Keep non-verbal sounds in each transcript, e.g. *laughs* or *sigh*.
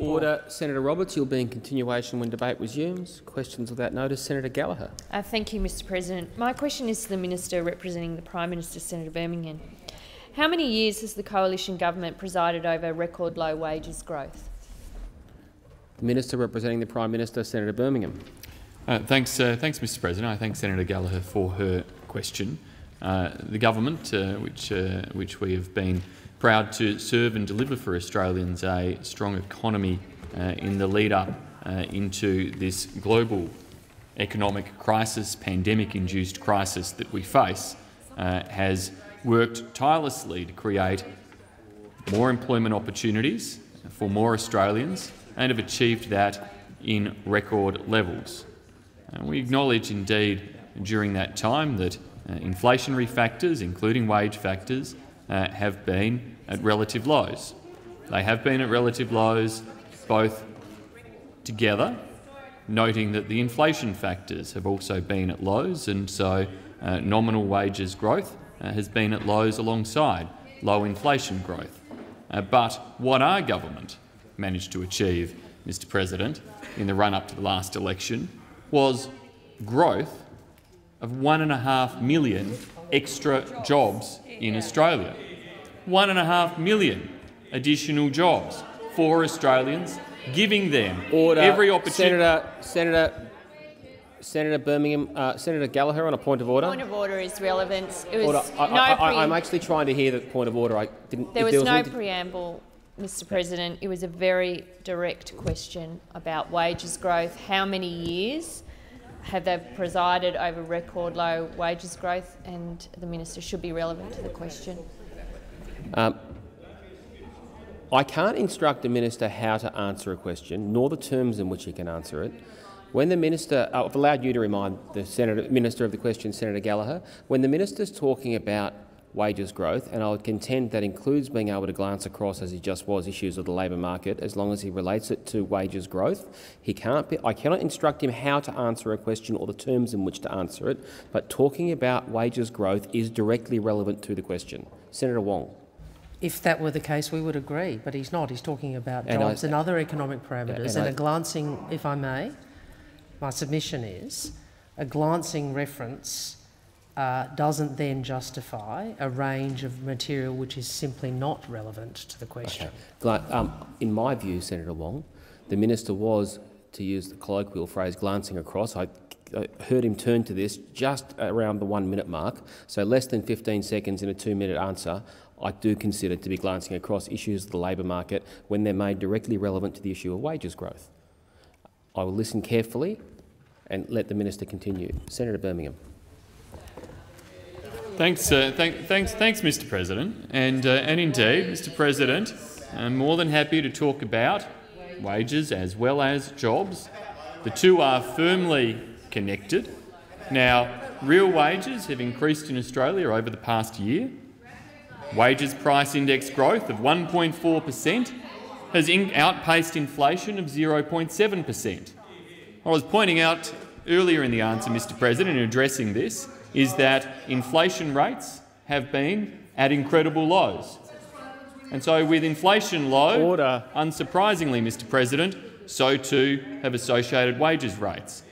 Order. Senator Roberts, you'll be in continuation when debate resumes. Questions without notice. Senator Gallagher. Uh, thank you, Mr President. My question is to the Minister representing the Prime Minister, Senator Birmingham. How many years has the coalition government presided over record low wages growth? The Minister representing the Prime Minister, Senator Birmingham. Uh, thanks, uh, thanks, Mr President. I thank Senator Gallagher for her question. Uh, the government, uh, which, uh, which we have been proud to serve and deliver for Australians a strong economy uh, in the lead up into this global economic crisis, pandemic-induced crisis that we face, has worked tirelessly to create more employment opportunities for more Australians and have achieved that in record levels. And we acknowledge indeed during that time that uh, inflationary factors, including wage factors, uh, have been at relative lows. They have been at relative lows both together, noting that the inflation factors have also been at lows, and so uh, nominal wages growth uh, has been at lows alongside low inflation growth. Uh, but what our government managed to achieve, Mr President, in the run-up to the last election was growth of one and a half million extra jobs in Australia. One and a half million additional jobs for Australians, giving them Order. every opportunity. Senator, Senator, Senator Birmingham, uh, Senator Gallagher on a point of order. Point of order is relevant. It was order. I, no I, am actually trying to hear the point of order. I didn't. There was, there was no preamble, Mr. President. It was a very direct question about wages growth. How many years? have they presided over record low wages growth? And the minister should be relevant to the question. Um, I can't instruct a minister how to answer a question, nor the terms in which he can answer it. When the minister, uh, I've allowed you to remind the senator, minister of the question, Senator Gallagher, when the minister is talking about wages growth, and I would contend that includes being able to glance across, as he just was, issues of the labour market, as long as he relates it to wages growth. He can't be, I cannot instruct him how to answer a question or the terms in which to answer it, but talking about wages growth is directly relevant to the question. Senator Wong. If that were the case, we would agree, but he's not. He's talking about and jobs I, and other economic parameters. And, and a glancing, if I may, my submission is a glancing reference uh, doesn't then justify a range of material which is simply not relevant to the question. Okay. Um, in my view, Senator Wong, the minister was, to use the colloquial phrase, glancing across. I, I heard him turn to this just around the one-minute mark, so less than 15 seconds in a two-minute answer. I do consider to be glancing across issues of the labour market when they're made directly relevant to the issue of wages growth. I will listen carefully and let the minister continue. Senator Birmingham. Thanks, uh, th thanks, thanks, Mr. President. And, uh, and indeed, Mr. President, I'm more than happy to talk about wages as well as jobs. The two are firmly connected. Now, real wages have increased in Australia over the past year. Wages price index growth of 1.4 per cent has in outpaced inflation of 0.7 per cent. I was pointing out earlier in the answer, Mr President, in addressing this, is that inflation rates have been at incredible lows. And so with inflation low, Order. unsurprisingly, Mr President, so too have associated wages rates.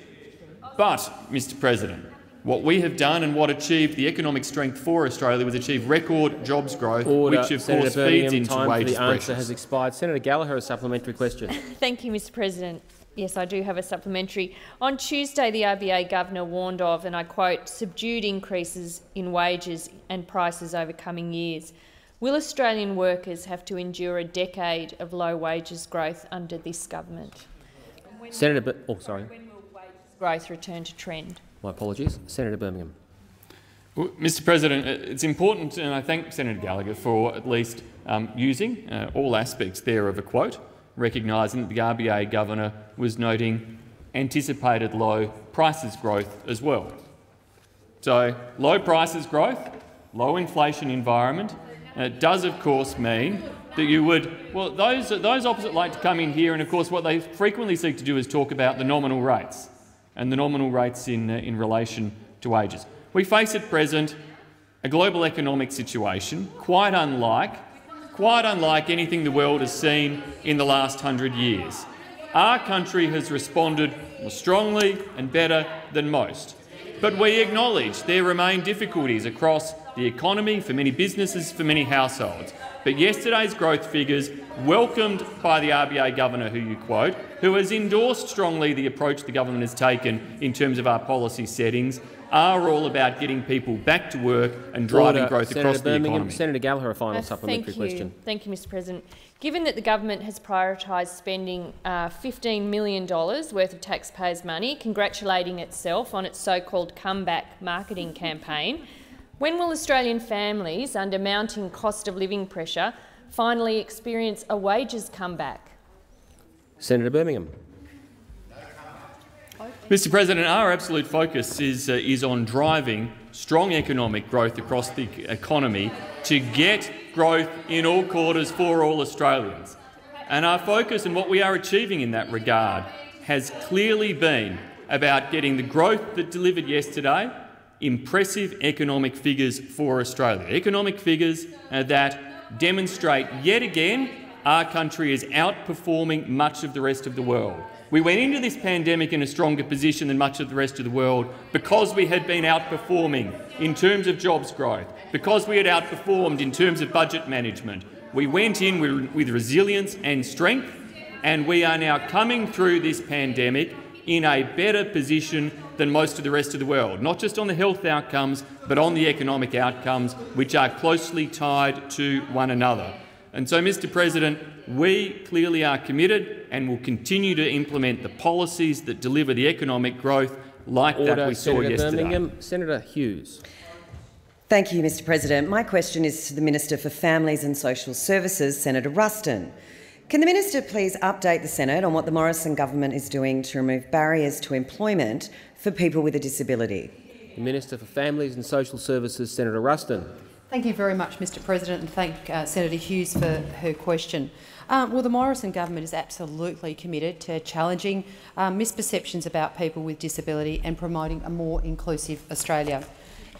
But, Mr President, what we have done and what achieved the economic strength for Australia was achieve record jobs growth, Order. which of Senator course Birmingham, feeds into time wage for the pressures. answer has expired. Senator Gallagher, a supplementary question. *laughs* Thank you, Mr President. Yes, I do have a supplementary. On Tuesday, the RBA governor warned of, and I quote, subdued increases in wages and prices over coming years. Will Australian workers have to endure a decade of low wages growth under this government? Senator, B oh, sorry. When will wages growth return to trend? My apologies. Senator Birmingham. Well, Mr President, it's important, and I thank Senator Gallagher for at least um, using uh, all aspects there of a quote recognising that the RBA governor was noting anticipated low prices growth as well. So low prices growth, low inflation environment, it does of course mean that you would, well, those, those opposite like to come in here and of course what they frequently seek to do is talk about the nominal rates and the nominal rates in, uh, in relation to wages. We face at present a global economic situation quite unlike quite unlike anything the world has seen in the last hundred years. Our country has responded more strongly and better than most. But we acknowledge there remain difficulties across the economy for many businesses, for many households. But yesterday's growth figures, welcomed by the RBA governor who you quote, who has endorsed strongly the approach the government has taken in terms of our policy settings, are all about getting people back to work and driving Order. growth Senator across Birmingham. the economy. Senator Gallagher, a final uh, supplementary thank question. Thank you, Mr President. Given that the government has prioritised spending uh, $15 million worth of taxpayers' money, congratulating itself on its so-called comeback marketing campaign, when will Australian families, under mounting cost of living pressure, finally experience a wages comeback? Senator Birmingham. Mr President, our absolute focus is, uh, is on driving strong economic growth across the economy to get growth in all quarters for all Australians. And our focus and what we are achieving in that regard has clearly been about getting the growth that delivered yesterday, impressive economic figures for Australia. Economic figures uh, that demonstrate yet again our country is outperforming much of the rest of the world. We went into this pandemic in a stronger position than much of the rest of the world because we had been outperforming in terms of jobs growth, because we had outperformed in terms of budget management. We went in with, with resilience and strength, and we are now coming through this pandemic in a better position than most of the rest of the world, not just on the health outcomes, but on the economic outcomes, which are closely tied to one another. And so, Mr President, we clearly are committed and will continue to implement the policies that deliver the economic growth like Order. that we saw Senator yesterday. Birmingham. Senator Hughes. Thank you, Mr President. My question is to the Minister for Families and Social Services, Senator Ruston. Can the minister please update the Senate on what the Morrison government is doing to remove barriers to employment for people with a disability? The Minister for Families and Social Services, Senator Ruston. Thank you very much, Mr President, and thank uh, Senator Hughes for her question. Um, well, the Morrison government is absolutely committed to challenging um, misperceptions about people with disability and promoting a more inclusive Australia.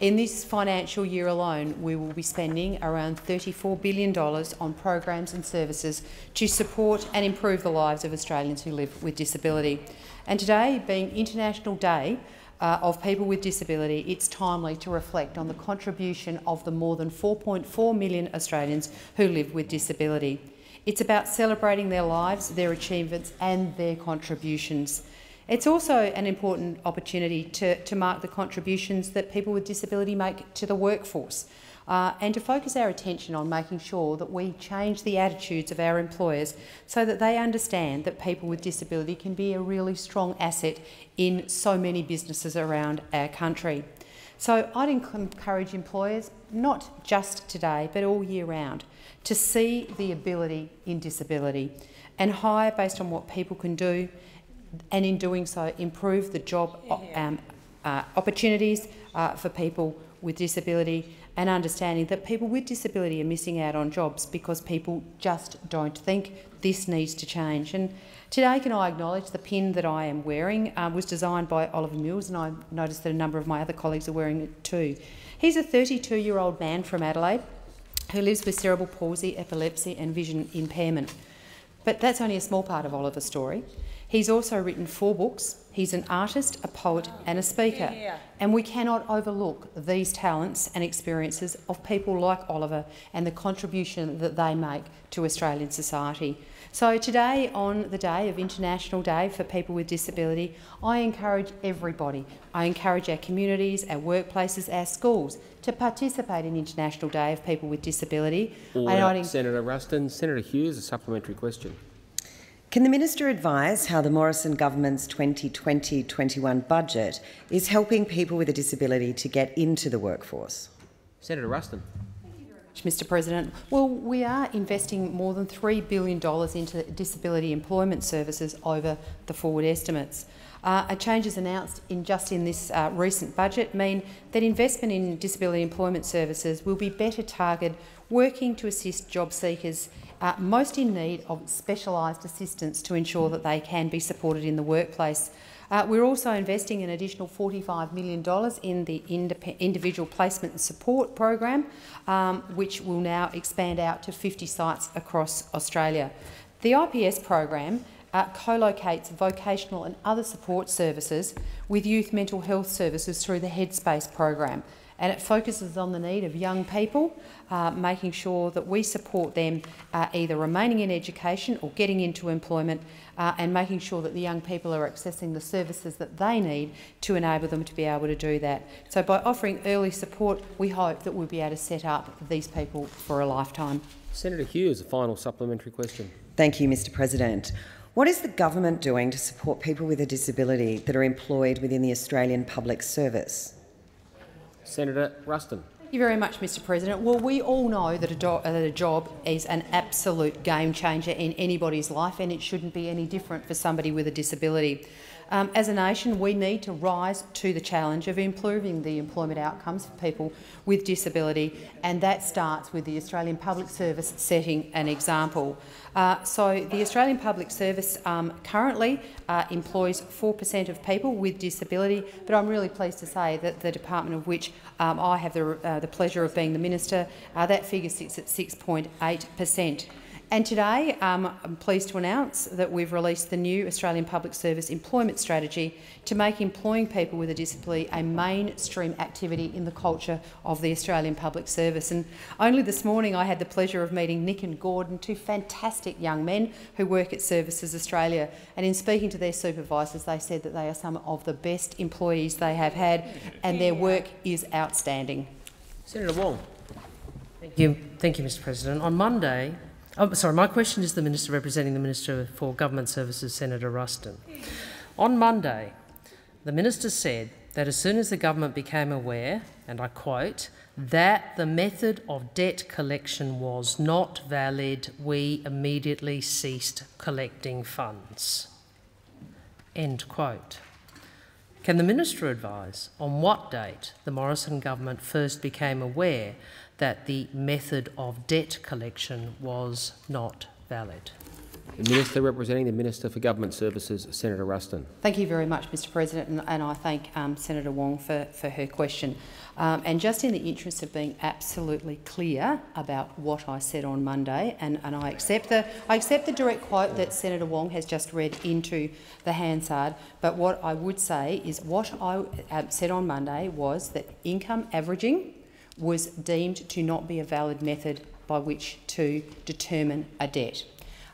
In this financial year alone, we will be spending around $34 billion on programs and services to support and improve the lives of Australians who live with disability. And today, being International Day uh, of people with disability, it's timely to reflect on the contribution of the more than 4.4 million Australians who live with disability. It's about celebrating their lives, their achievements and their contributions. It's also an important opportunity to, to mark the contributions that people with disability make to the workforce uh, and to focus our attention on making sure that we change the attitudes of our employers so that they understand that people with disability can be a really strong asset in so many businesses around our country. So I'd encourage employers, not just today but all year round, to see the ability in disability and hire based on what people can do and in doing so improve the job um, uh, opportunities uh, for people with disability and understanding that people with disability are missing out on jobs because people just don't think this needs to change. And today, can I acknowledge the pin that I am wearing uh, was designed by Oliver Mills, and I noticed that a number of my other colleagues are wearing it too. He's a 32-year-old man from Adelaide who lives with cerebral palsy, epilepsy and vision impairment. But that's only a small part of Oliver's story. He's also written four books. He's an artist, a poet and a speaker. And we cannot overlook these talents and experiences of people like Oliver and the contribution that they make to Australian society. So today, on the day of International Day for People with Disability, I encourage everybody, I encourage our communities, our workplaces, our schools to participate in International Day of People with Disability. Order. Senator Ruston. Senator Hughes, a supplementary question. Can the minister advise how the Morrison government's 2020-21 budget is helping people with a disability to get into the workforce? Senator Ruston. Mr President. Well, we are investing more than $3 billion into disability employment services over the forward estimates. Uh, changes announced in just in this uh, recent budget mean that investment in disability employment services will be better targeted, working to assist job seekers uh, most in need of specialised assistance to ensure that they can be supported in the workplace. Uh, we're also investing an additional $45 million in the individual placement and support program, um, which will now expand out to 50 sites across Australia. The IPS program uh, co-locates vocational and other support services with youth mental health services through the Headspace program and it focuses on the need of young people, uh, making sure that we support them uh, either remaining in education or getting into employment uh, and making sure that the young people are accessing the services that they need to enable them to be able to do that. So by offering early support, we hope that we'll be able to set up these people for a lifetime. Senator Hughes, a final supplementary question. Thank you, Mr President. What is the government doing to support people with a disability that are employed within the Australian Public Service? Senator Ruston. Thank you very much, Mr President. Well, we all know that a, uh, that a, job is an absolute game changer in anybody's life and it shouldn't be any different for somebody with a disability. Um, as a nation, we need to rise to the challenge of improving the employment outcomes for people with disability, and that starts with the Australian Public Service setting an example. Uh, so the Australian Public Service um, currently uh, employs 4% of people with disability, but I'm really pleased to say that the department of which um, I have the, uh, the, pleasure of being the minister, uh, that figure sits at 6.8%. And today, um, I'm pleased to announce that we've released the new Australian Public Service Employment Strategy to make employing people with a disability a mainstream activity in the culture of the Australian Public Service. And only this morning I had the pleasure of meeting Nick and Gordon, two fantastic young men who work at Services Australia. And in speaking to their supervisors, they said that they are some of the best employees they have had and their work is outstanding. Senator Wong. Thank you, Thank you Mr President. On Monday, Oh, sorry, my question is to the Minister representing the Minister for Government Services, Senator Ruston. On Monday, the Minister said that as soon as the government became aware, and I quote, that the method of debt collection was not valid, we immediately ceased collecting funds. End quote. Can the Minister advise on what date the Morrison government first became aware that the method of debt collection was not valid. The Minister representing the Minister for Government Services, Senator Ruston. Thank you very much, Mr President, and, and I thank um, Senator Wong for, for her question. Um, and just in the interest of being absolutely clear about what I said on Monday, and, and I accept the I accept the direct quote that Senator Wong has just read into the Hansard. But what I would say is what I uh, said on Monday was that income averaging was deemed to not be a valid method by which to determine a debt.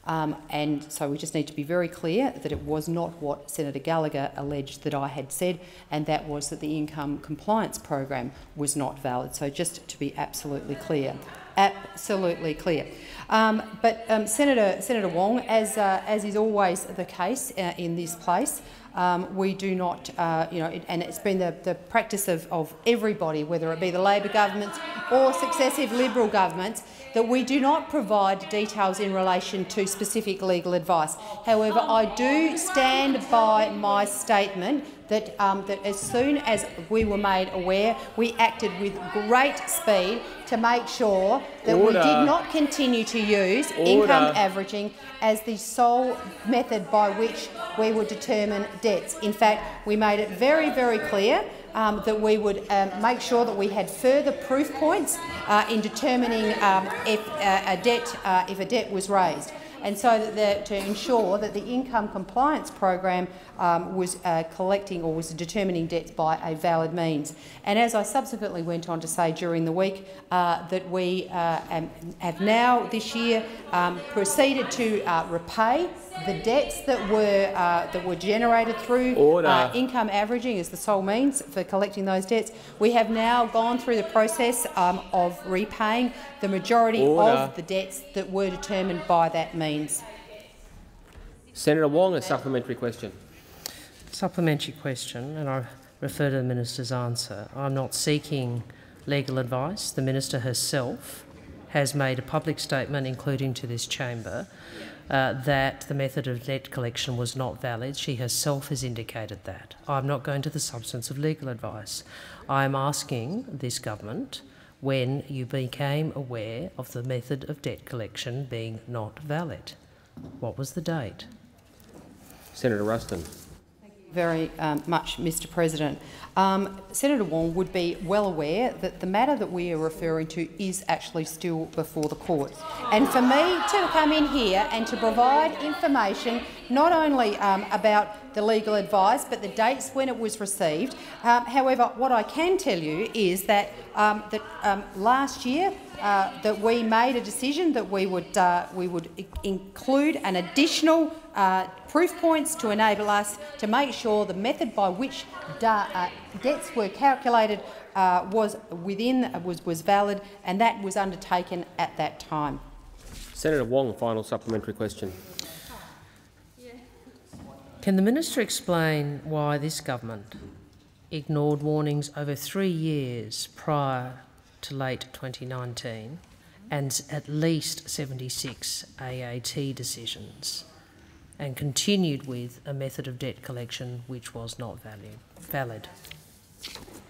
Um, and so we just need to be very clear that it was not what Senator Gallagher alleged that I had said, and that was that the income compliance program was not valid. So just to be absolutely clear, absolutely clear. Um, but um, Senator Senator Wong, as uh, as is always the case uh, in this place, um, we do not, uh, you know, it, and it's been the, the practice of, of everybody, whether it be the Labor governments or successive Liberal governments, that we do not provide details in relation to specific legal advice. However, I do stand by my statement that, um, that as soon as we were made aware, we acted with great speed to make sure that Order. we did not continue to use Order. income averaging as the sole method by which we would determine debts. In fact, we made it very, very clear um, that we would um, make sure that we had further proof points uh, in determining um, if uh, a debt uh, if a debt was raised and so that the, to ensure that the income compliance program um, was uh, collecting or was determining debts by a valid means. And as I subsequently went on to say during the week, uh, that we uh, have now this year um, proceeded to repay the debts that were uh, that were generated through uh, income averaging is the sole means for collecting those debts. We have now gone through the process um, of repaying the majority Order. of the debts that were determined by that means. Senator Wong, a supplementary question. Supplementary question, and I refer to the minister's answer. I'm not seeking legal advice. The minister herself has made a public statement, including to this chamber, uh, that the method of debt collection was not valid. She herself has indicated that. I'm not going to the substance of legal advice. I'm asking this government when you became aware of the method of debt collection being not valid? What was the date? Senator Ruston very um, much, Mr President. Um, Senator Wong would be well aware that the matter that we are referring to is actually still before the court. And for me to come in here and to provide information not only um, about the legal advice but the dates when it was received. Um, however, what I can tell you is that, um, that um, last year uh, that we made a decision that we would, uh, we would include an additional uh, proof points to enable us to make sure the method by which uh, debts were calculated uh, was within was, was valid, and that was undertaken at that time. Senator Wong, final supplementary question. Can the minister explain why this government ignored warnings over three years prior to late 2019 and at least 76 AAT decisions and continued with a method of debt collection which was not valid.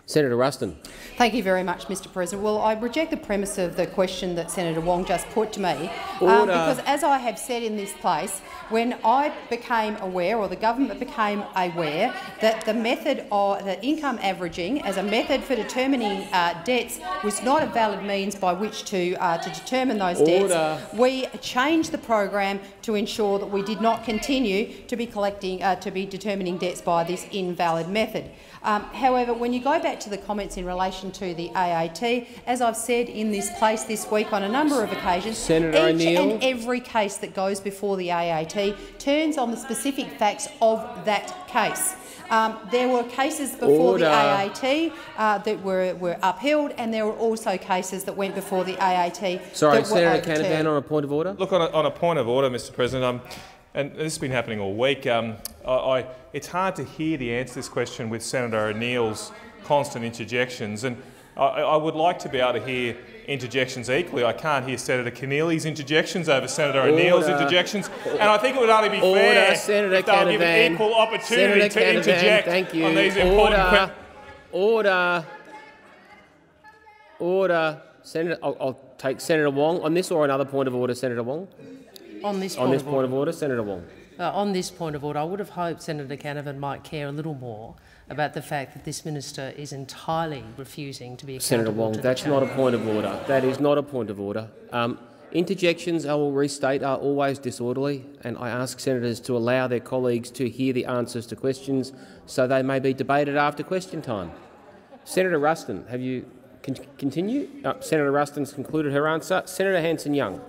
Senator Ruston. Thank you very much, Mr President. Well, I reject the premise of the question that Senator Wong just put to me, um, because as I have said in this place, when I became aware, or the government became aware, that the method of the income averaging as a method for determining uh, debts was not a valid means by which to uh, to determine those Order. debts, we changed the program to ensure that we did not continue to be collecting uh, to be determining debts by this invalid method. Um, however, when you go back to the comments in relation to the AAT, as I've said in this place this week on a number of occasions, Senator each and every case that goes before the AAT turns on the specific facts of that case. Um, there were cases before Order. the AAT uh, that were, were upheld, and there were also cases that went before the AAT. Sorry, Senator Canavan, on a point of order. Look, on a, on a point of order, Mr. President. Um, and this has been happening all week. Um, I, I, it's hard to hear the answer to this question with Senator O'Neill's constant interjections, and I, I, would like to be able to hear interjections equally. I can't hear Senator Keneally's interjections over Senator O'Neill's interjections, and I think it would only be Order. fair Senator if they were given equal opportunity Senator to Canavan, interject thank you. on these Order. important Order. Order. Senator, I'll, I'll take Senator Wong on this or another point of order. Senator Wong. On this, on point, this of point order. of order, Senator Wong. Uh, on this point of order, I would have hoped Senator Canavan might care a little more about the fact that this minister is entirely refusing to be Senator Wong, that's not a point of order. That is not a point of order. Um, interjections, I will restate, are always disorderly, and I ask senators to allow their colleagues to hear the answers to questions so they may be debated after question time. Senator Ruston, have you con continue? Uh, Senator Ruston's concluded her answer. Senator Hanson-Young.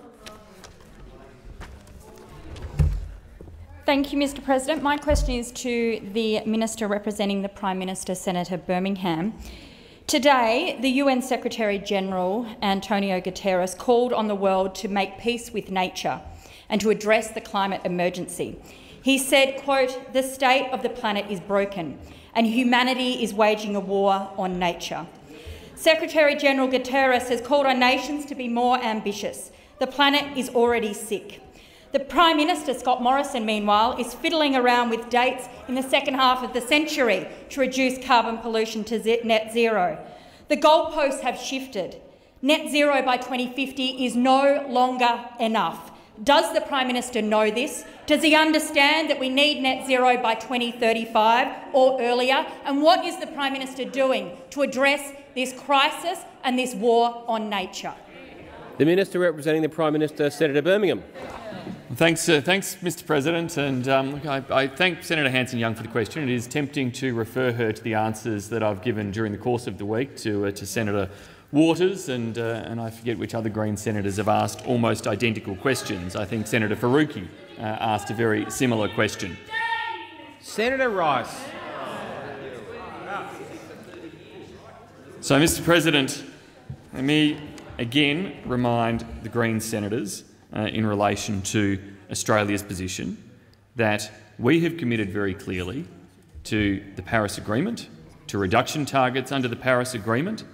Thank you, Mr President. My question is to the Minister representing the Prime Minister, Senator Birmingham. Today, the UN Secretary-General, Antonio Guterres, called on the world to make peace with nature and to address the climate emergency. He said, quote, the state of the planet is broken and humanity is waging a war on nature. Secretary-General Guterres has called on nations to be more ambitious. The planet is already sick. The Prime Minister, Scott Morrison, meanwhile, is fiddling around with dates in the second half of the century to reduce carbon pollution to net zero. The goalposts have shifted. Net zero by 2050 is no longer enough. Does the Prime Minister know this? Does he understand that we need net zero by 2035 or earlier? And what is the Prime Minister doing to address this crisis and this war on nature? The Minister representing the Prime Minister, Senator Birmingham. Thanks, uh, thanks, Mr. President, and um, I, I, thank Senator Hanson-Young for the question. It is tempting to refer her to the answers that I've given during the course of the week to, uh, to Senator Waters, and, uh, and I forget which other Green senators have asked almost identical questions. I think Senator Faruqi uh, asked a very similar question. Senator Rice. So, Mr. President, let me again remind the Green senators uh, in relation to Australia's position that we have committed very clearly to the Paris Agreement, to reduction targets under the Paris Agreement,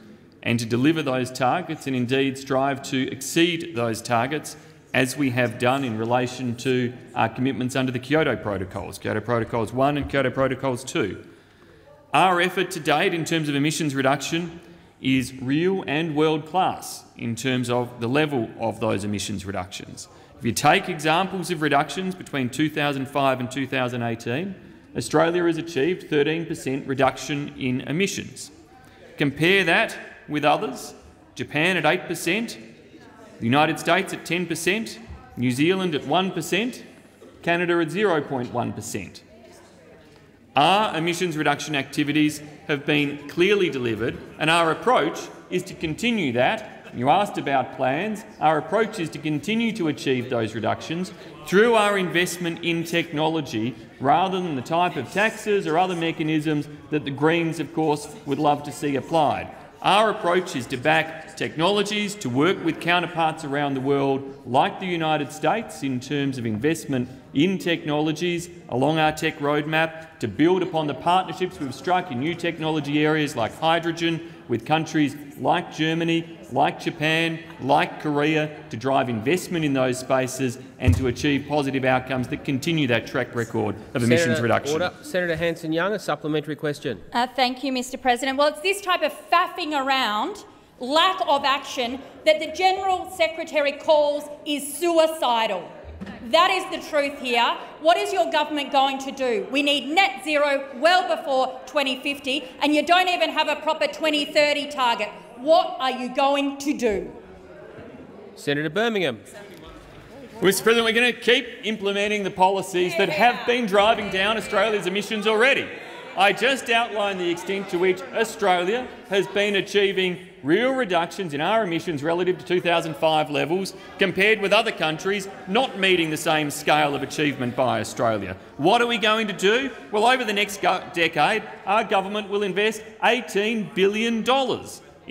and to deliver those targets and indeed strive to exceed those targets as we have done in relation to our commitments under the Kyoto Protocols, Kyoto Protocols 1 and Kyoto Protocols 2. Our effort to date in terms of emissions reduction is real and world-class in terms of the level of those emissions reductions. If you take examples of reductions between 2005 and 2018, Australia has achieved 13 per cent reduction in emissions. Compare that with others, Japan at 8 per cent, the United States at 10 per cent, New Zealand at 1 per cent, Canada at 0.1 per cent. Our emissions reduction activities have been clearly delivered, and our approach is to continue that. You asked about plans. Our approach is to continue to achieve those reductions through our investment in technology rather than the type of taxes or other mechanisms that the Greens, of course, would love to see applied. Our approach is to back technologies, to work with counterparts around the world, like the United States, in terms of investment in technologies along our tech roadmap, to build upon the partnerships we've struck in new technology areas like hydrogen with countries like Germany, like Japan, like Korea, to drive investment in those spaces and to achieve positive outcomes that continue that track record of Senator, emissions reduction. Order. Senator Hanson-Young, a supplementary question. Uh, thank you, Mr President. Well, it's this type of faffing around, lack of action, that the General Secretary calls is suicidal. That is the truth here. What is your government going to do? We need net zero well before 2050, and you don't even have a proper 2030 target. What are you going to do? Senator Birmingham. Mr President, we're going to keep implementing the policies that have been driving down Australia's emissions already. I just outlined the extent to which Australia has been achieving real reductions in our emissions relative to 2005 levels compared with other countries not meeting the same scale of achievement by Australia. What are we going to do? Well, over the next decade, our government will invest $18 billion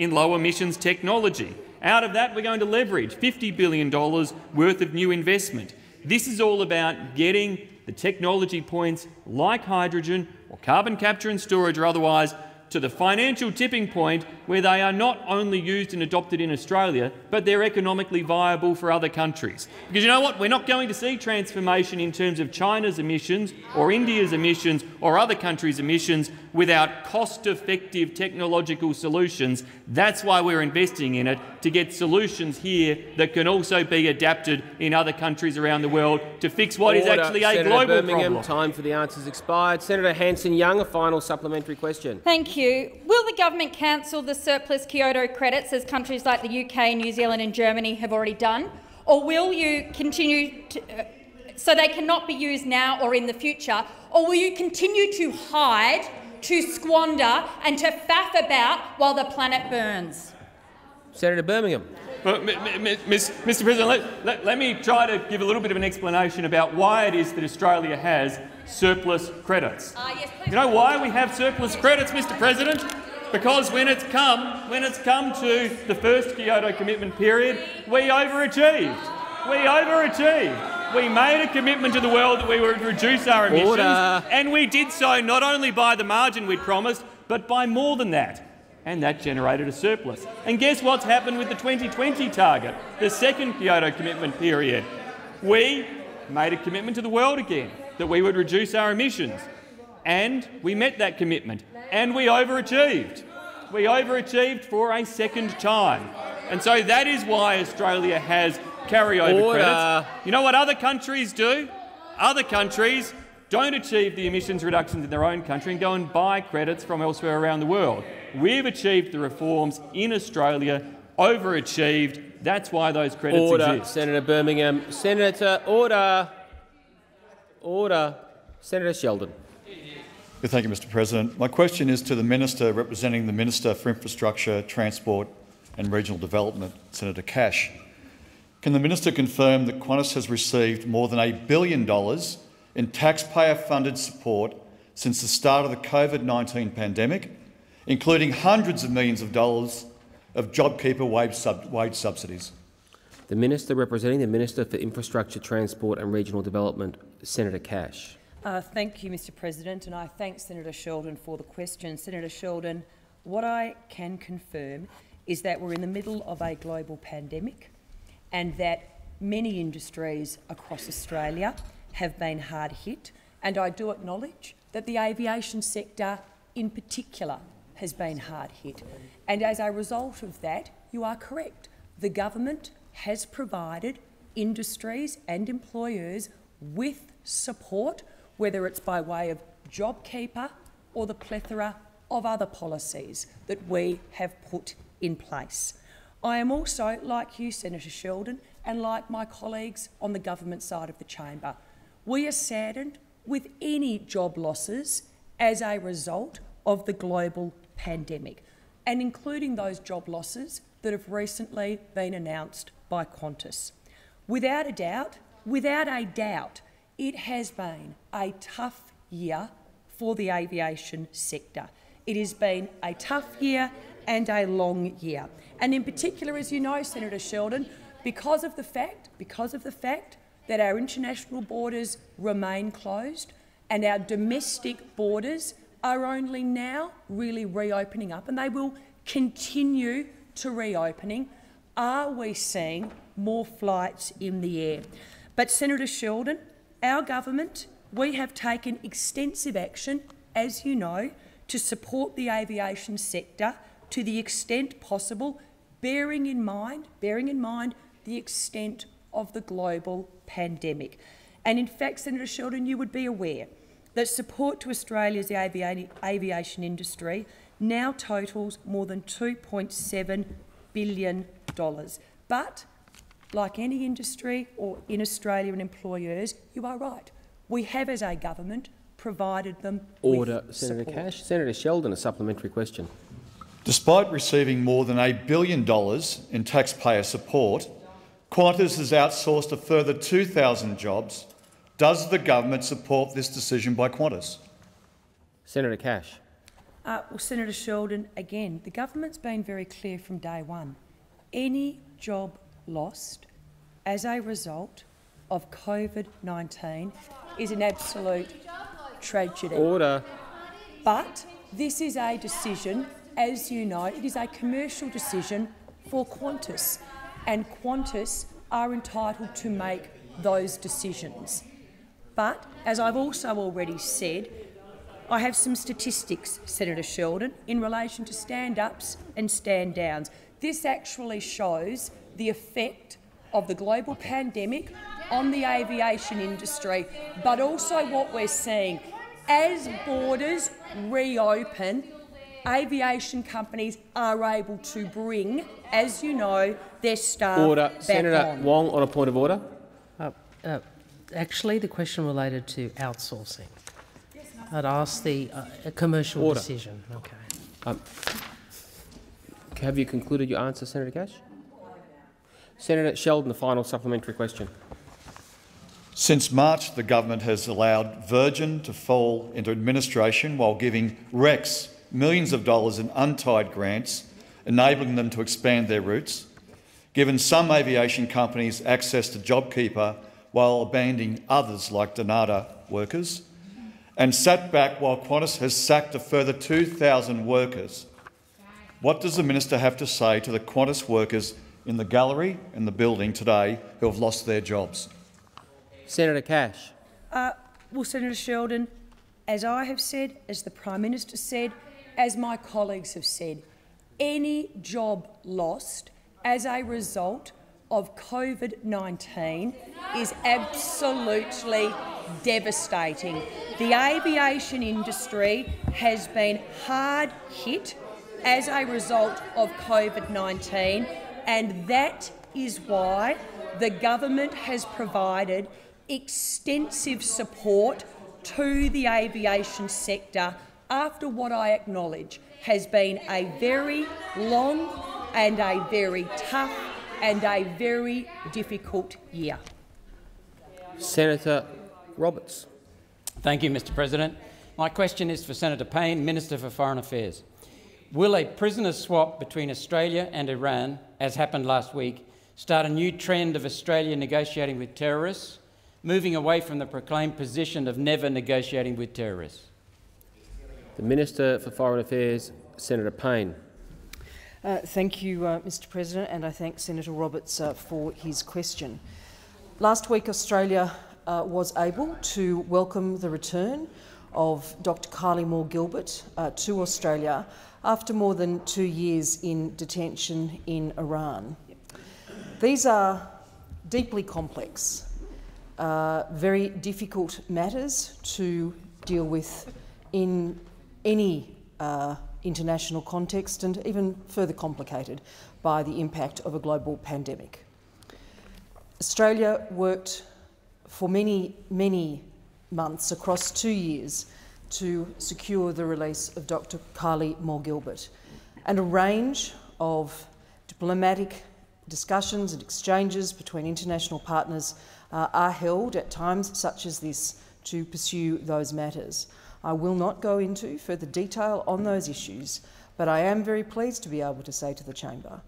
in low emissions technology. Out of that, we're going to leverage $50 billion worth of new investment. This is all about getting the technology points like hydrogen or carbon capture and storage or otherwise to the financial tipping point where they are not only used and adopted in Australia, but they're economically viable for other countries. Because you know what? We're not going to see transformation in terms of China's emissions or India's emissions or other countries' emissions without cost-effective technological solutions. That's why we're investing in it, to get solutions here that can also be adapted in other countries around the world to fix what Order. is actually a Senator global Birmingham, problem. Time for the answers expired. Senator Hanson-Young, a final supplementary question. Thank you. Will the government cancel the surplus Kyoto credits, as countries like the UK, New Zealand and Germany have already done, or will you continue to, uh, so they cannot be used now or in the future, or will you continue to hide to squander and to faff about while the planet burns. Senator Birmingham. Well, Mr President, let, let, let, me try to give a little bit of an explanation about why it is that Australia has surplus credits. Uh, yes, you know why we have surplus credits, Mr President? Because when it's come, when it's come to the first Kyoto commitment period, we overachieved. We overachieved. We made a commitment to the world that we would reduce our emissions, Order. and we did so not only by the margin we'd promised, but by more than that. And that generated a surplus. And guess what's happened with the 2020 target, the second Kyoto commitment period? We made a commitment to the world again that we would reduce our emissions. And we met that commitment. And we overachieved. We overachieved for a second time. And so that is why Australia has carryover Order. credits. You know what other countries do? Other countries don't achieve the emissions reductions in their own country and go and buy credits from elsewhere around the world. We've achieved the reforms in Australia, overachieved. That's why those credits order. exist. Senator Birmingham. Senator, order. Order. Senator Sheldon. Thank you, Mr President. My question is to the Minister representing the Minister for Infrastructure, Transport and Regional Development, Senator Cash. Can the minister confirm that Qantas has received more than a billion dollars in taxpayer-funded support since the start of the COVID-19 pandemic, including hundreds of millions of dollars of JobKeeper wage, sub wage subsidies? The Minister representing the Minister for Infrastructure, Transport and Regional Development, Senator Cash. Uh, thank you, Mr President, and I thank Senator Sheldon for the question. Senator Sheldon, what I can confirm is that we're in the middle of a global pandemic and that many industries across Australia have been hard hit. And I do acknowledge that the aviation sector in particular has been hard hit. And as a result of that, you are correct. The government has provided industries and employers with support, whether it's by way of JobKeeper or the plethora of other policies that we have put in place. I am also, like you, Senator Sheldon, and like my colleagues on the government side of the chamber, we are saddened with any job losses as a result of the global pandemic, and including those job losses that have recently been announced by Qantas. Without a doubt, without a doubt, it has been a tough year for the aviation sector. It has been a tough year and a long year. And in particular, as you know, Senator Sheldon, because of the fact, because of the fact that our international borders remain closed and our domestic borders are only now really reopening up and they will continue to reopening, are we seeing more flights in the air? But Senator Sheldon, our government, we have taken extensive action, as you know, to support the aviation sector to the extent possible, bearing in mind, bearing in mind the extent of the global pandemic. And in fact, Senator Sheldon, you would be aware that support to Australia's aviation industry now totals more than $2.7 billion. But, like any industry or in Australia and employers, you are right. We have, as a government, provided them Order, Senator support. Cash. Senator Sheldon, a supplementary question. Despite receiving more than $1 billion in taxpayer support, Qantas has outsourced a further 2,000 jobs. Does the government support this decision by Qantas? Senator Cash. Uh, well, Senator Sheldon, again, the government's been very clear from day one. Any job lost as a result of COVID-19 is an absolute tragedy. Order. But this is a decision, as you know, it is a commercial decision for Qantas and Qantas are entitled to make those decisions. But, as I've also already said, I have some statistics, Senator Sheldon, in relation to stand-ups and stand-downs. This actually shows the effect of the global pandemic on the aviation industry, but also what we're seeing. As borders reopen, aviation companies are able to bring, as you know, their staff Order. back Senator on. Wong on a point of order. Uh, uh, actually, the question related to outsourcing. I'd ask the uh, commercial order. decision. Okay. Um, have you concluded your answer, Senator Cash? Senator Sheldon, the final supplementary question. Since March, the government has allowed Virgin to fall into administration while giving Rex millions of dollars in untied grants, enabling them to expand their routes, given some aviation companies access to JobKeeper while abandoning others like dnata workers, and sat back while Qantas has sacked a further 2,000 workers. What does the minister have to say to the Qantas workers in the gallery and the building today who have lost their jobs? Senator Cash. Uh, well, Senator Sheldon, as I have said, as the Prime Minister said, as my colleagues have said, any job lost as a result of COVID-19 is absolutely devastating. The aviation industry has been hard hit as a result of COVID-19 and that is why the government has provided extensive support to the aviation sector after what I acknowledge has been a very long and a very tough and a very difficult year. Senator Roberts. Thank you, Mr President. My question is for Senator Payne, Minister for Foreign Affairs. Will a prisoner swap between Australia and Iran, as happened last week, start a new trend of Australia negotiating with terrorists, moving away from the proclaimed position of never negotiating with terrorists? The Minister for Foreign Affairs, Senator Payne. Uh, thank you, uh, Mr President, and I thank Senator Roberts uh, for his question. Last week, Australia uh, was able to welcome the return of Dr Kylie Moore-Gilbert uh, to Australia after more than two years in detention in Iran. These are deeply complex, uh, very difficult matters to deal with in any uh, international context and even further complicated by the impact of a global pandemic. Australia worked for many, many months across two years to secure the release of Dr Kylie Moore-Gilbert and a range of diplomatic discussions and exchanges between international partners uh, are held at times such as this to pursue those matters. I will not go into further detail on those issues, but I am very pleased to be able to say to the Chamber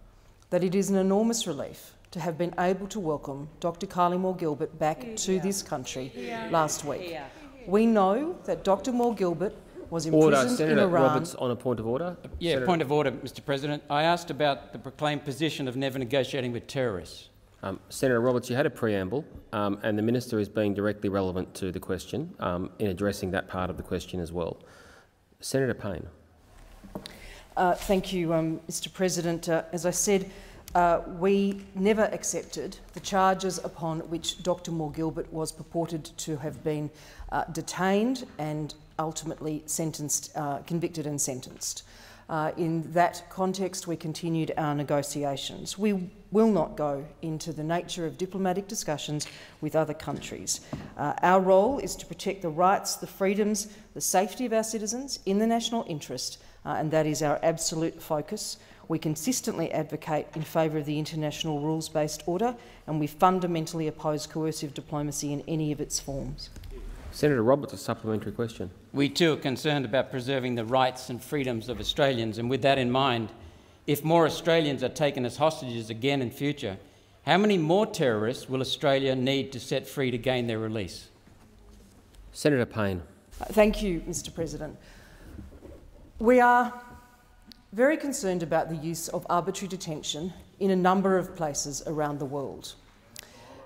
that it is an enormous relief to have been able to welcome Dr Kylie Moore-Gilbert back to this country last week. We know that Dr Moore-Gilbert was imprisoned order. Senator in Iran. Roberts on a point of order. Yeah, Senator point of order, Mr President. I asked about the proclaimed position of never negotiating with terrorists. Um, Senator Roberts, you had a preamble, um, and the minister is being directly relevant to the question um, in addressing that part of the question as well. Senator Payne. Uh, thank you, um, Mr President. Uh, as I said, uh, we never accepted the charges upon which Dr Moore-Gilbert was purported to have been uh, detained and ultimately sentenced, uh, convicted and sentenced. Uh, in that context, we continued our negotiations. We will not go into the nature of diplomatic discussions with other countries. Uh, our role is to protect the rights, the freedoms, the safety of our citizens in the national interest, uh, and that is our absolute focus. We consistently advocate in favour of the international rules-based order, and we fundamentally oppose coercive diplomacy in any of its forms. Senator Roberts, a supplementary question. We too are concerned about preserving the rights and freedoms of Australians, and with that in mind, if more Australians are taken as hostages again in future, how many more terrorists will Australia need to set free to gain their release? Senator Payne. Thank you, Mr President. We are very concerned about the use of arbitrary detention in a number of places around the world.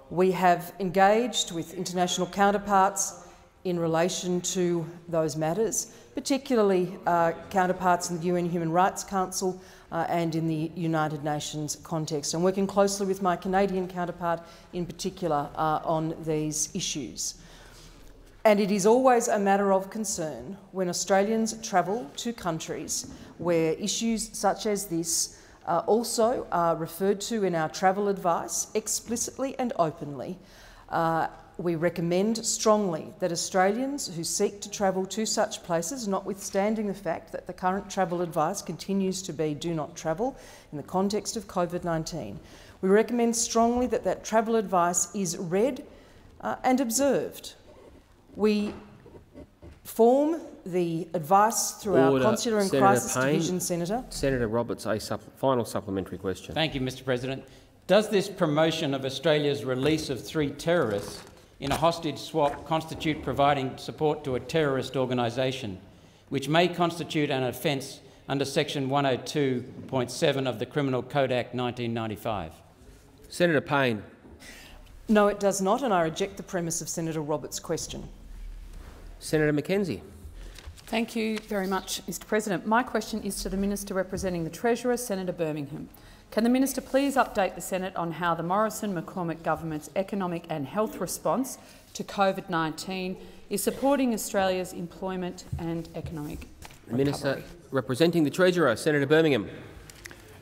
We have engaged with international counterparts in relation to those matters, particularly uh, counterparts in the UN Human Rights Council uh, and in the United Nations context. I'm working closely with my Canadian counterpart in particular uh, on these issues. And it is always a matter of concern when Australians travel to countries where issues such as this uh, also are referred to in our travel advice explicitly and openly uh, we recommend strongly that Australians who seek to travel to such places, notwithstanding the fact that the current travel advice continues to be do not travel in the context of COVID-19, we recommend strongly that that travel advice is read uh, and observed. We form the advice through Order. our Consular and Senator Crisis Payne. Division, Senator. Senator Roberts, a supp final supplementary question. Thank you, Mr President. Does this promotion of Australia's release of three terrorists in a hostage swap constitute providing support to a terrorist organisation, which may constitute an offence under section 102.7 of the Criminal Code Act 1995? Senator Payne. No, it does not, and I reject the premise of Senator Roberts' question. Senator McKenzie. Thank you very much, Mr President. My question is to the Minister representing the Treasurer, Senator Birmingham. Can the Minister please update the Senate on how the Morrison-McCormack government's economic and health response to COVID-19 is supporting Australia's employment and economic recovery? Minister representing the Treasurer, Senator Birmingham.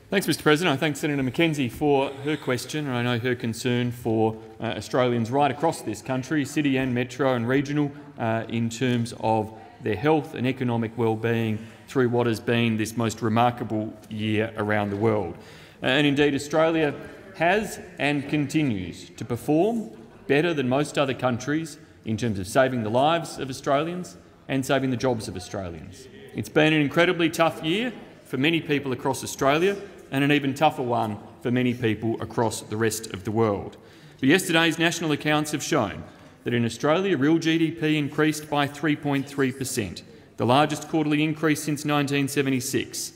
Thanks, Mr President. I thank Senator McKenzie for her question, and I know her concern for uh, Australians right across this country, city and metro and regional, uh, in terms of their health and economic well-being through what has been this most remarkable year around the world. And indeed, Australia has and continues to perform better than most other countries in terms of saving the lives of Australians and saving the jobs of Australians. It's been an incredibly tough year for many people across Australia and an even tougher one for many people across the rest of the world. But yesterday's national accounts have shown that in Australia, real GDP increased by 3.3 per cent, the largest quarterly increase since 1976.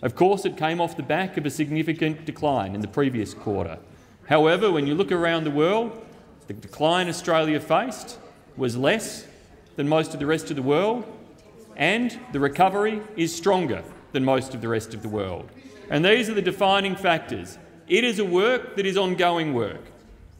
Of course, it came off the back of a significant decline in the previous quarter. However, when you look around the world, the decline Australia faced was less than most of the rest of the world, and the recovery is stronger than most of the rest of the world. And these are the defining factors. It is a work that is ongoing work.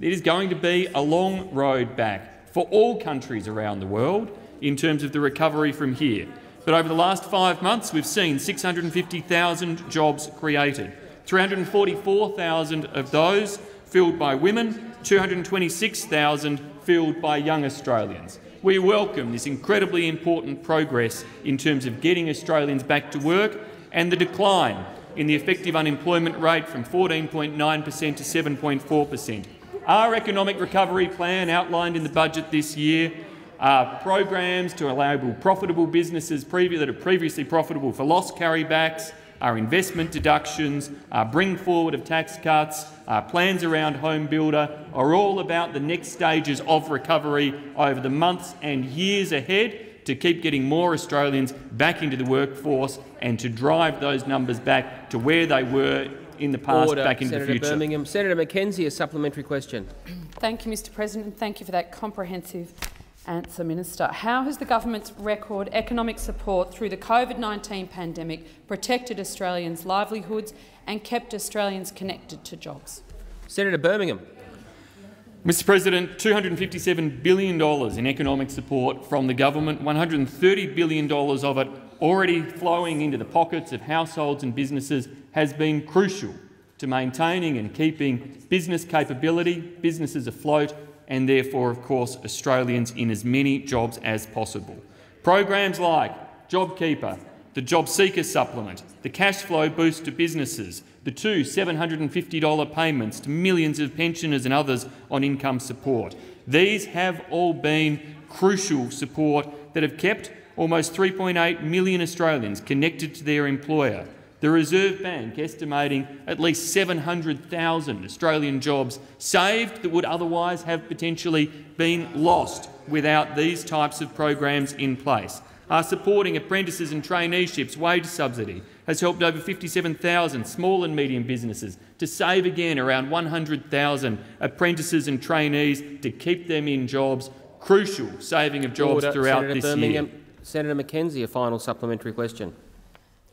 It is going to be a long road back for all countries around the world in terms of the recovery from here. But over the last five months, we've seen 650,000 jobs created, 344,000 of those filled by women, 226,000 filled by young Australians. We welcome this incredibly important progress in terms of getting Australians back to work and the decline in the effective unemployment rate from 14.9 per cent to 7.4 per cent. Our economic recovery plan outlined in the budget this year are programs to enable profitable businesses that are previously profitable for loss carrybacks, our investment deductions, our bring forward of tax cuts, our plans around home builder are all about the next stages of recovery over the months and years ahead to keep getting more Australians back into the workforce and to drive those numbers back to where they were in the past, Order. back into Senator the future. Birmingham. Senator McKenzie, a supplementary question. Thank you, Mr President. Thank you for that comprehensive answer, Minister. How has the government's record economic support through the COVID-19 pandemic protected Australians' livelihoods and kept Australians connected to jobs? Senator Birmingham. Mr President, $257 billion in economic support from the government, $130 billion of it already flowing into the pockets of households and businesses has been crucial to maintaining and keeping business capability, businesses afloat and therefore, of course, Australians in as many jobs as possible. Programs like JobKeeper, the Job Seeker Supplement, the Cash Flow Boost to businesses, the two $750 payments to millions of pensioners and others on income support. These have all been crucial support that have kept almost 3.8 million Australians connected to their employer the Reserve Bank estimating at least 700,000 Australian jobs saved that would otherwise have potentially been lost without these types of programs in place. Our supporting apprentices and traineeships wage subsidy has helped over 57,000 small and medium businesses to save again around 100,000 apprentices and trainees to keep them in jobs, crucial saving of jobs Order. throughout Senator this Birmingham. year. Senator McKenzie, a final supplementary question.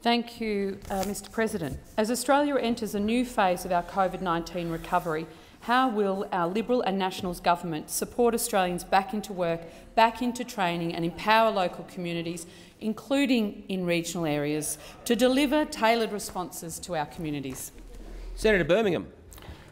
Thank you, uh, Mr President. As Australia enters a new phase of our COVID-19 recovery, how will our Liberal and Nationals government support Australians back into work, back into training and empower local communities, including in regional areas, to deliver tailored responses to our communities? Senator Birmingham.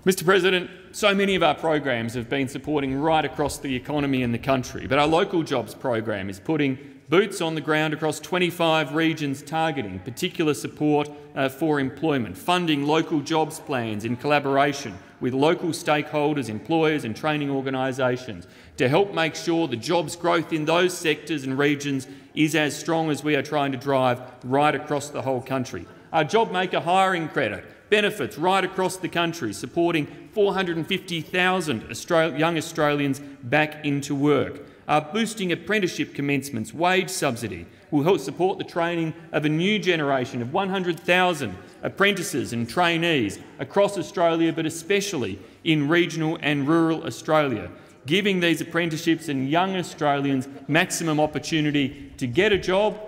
Mr President, so many of our programs have been supporting right across the economy and the country, but our local jobs program is putting boots on the ground across 25 regions targeting particular support uh, for employment, funding local jobs plans in collaboration with local stakeholders, employers and training organisations to help make sure the jobs growth in those sectors and regions is as strong as we are trying to drive right across the whole country. Our JobMaker hiring credit benefits right across the country, supporting 450,000 Australia, young Australians back into work uh, boosting apprenticeship commencements, wage subsidy will help support the training of a new generation of 100,000 apprentices and trainees across Australia, but especially in regional and rural Australia, giving these apprenticeships and young Australians maximum opportunity to get a job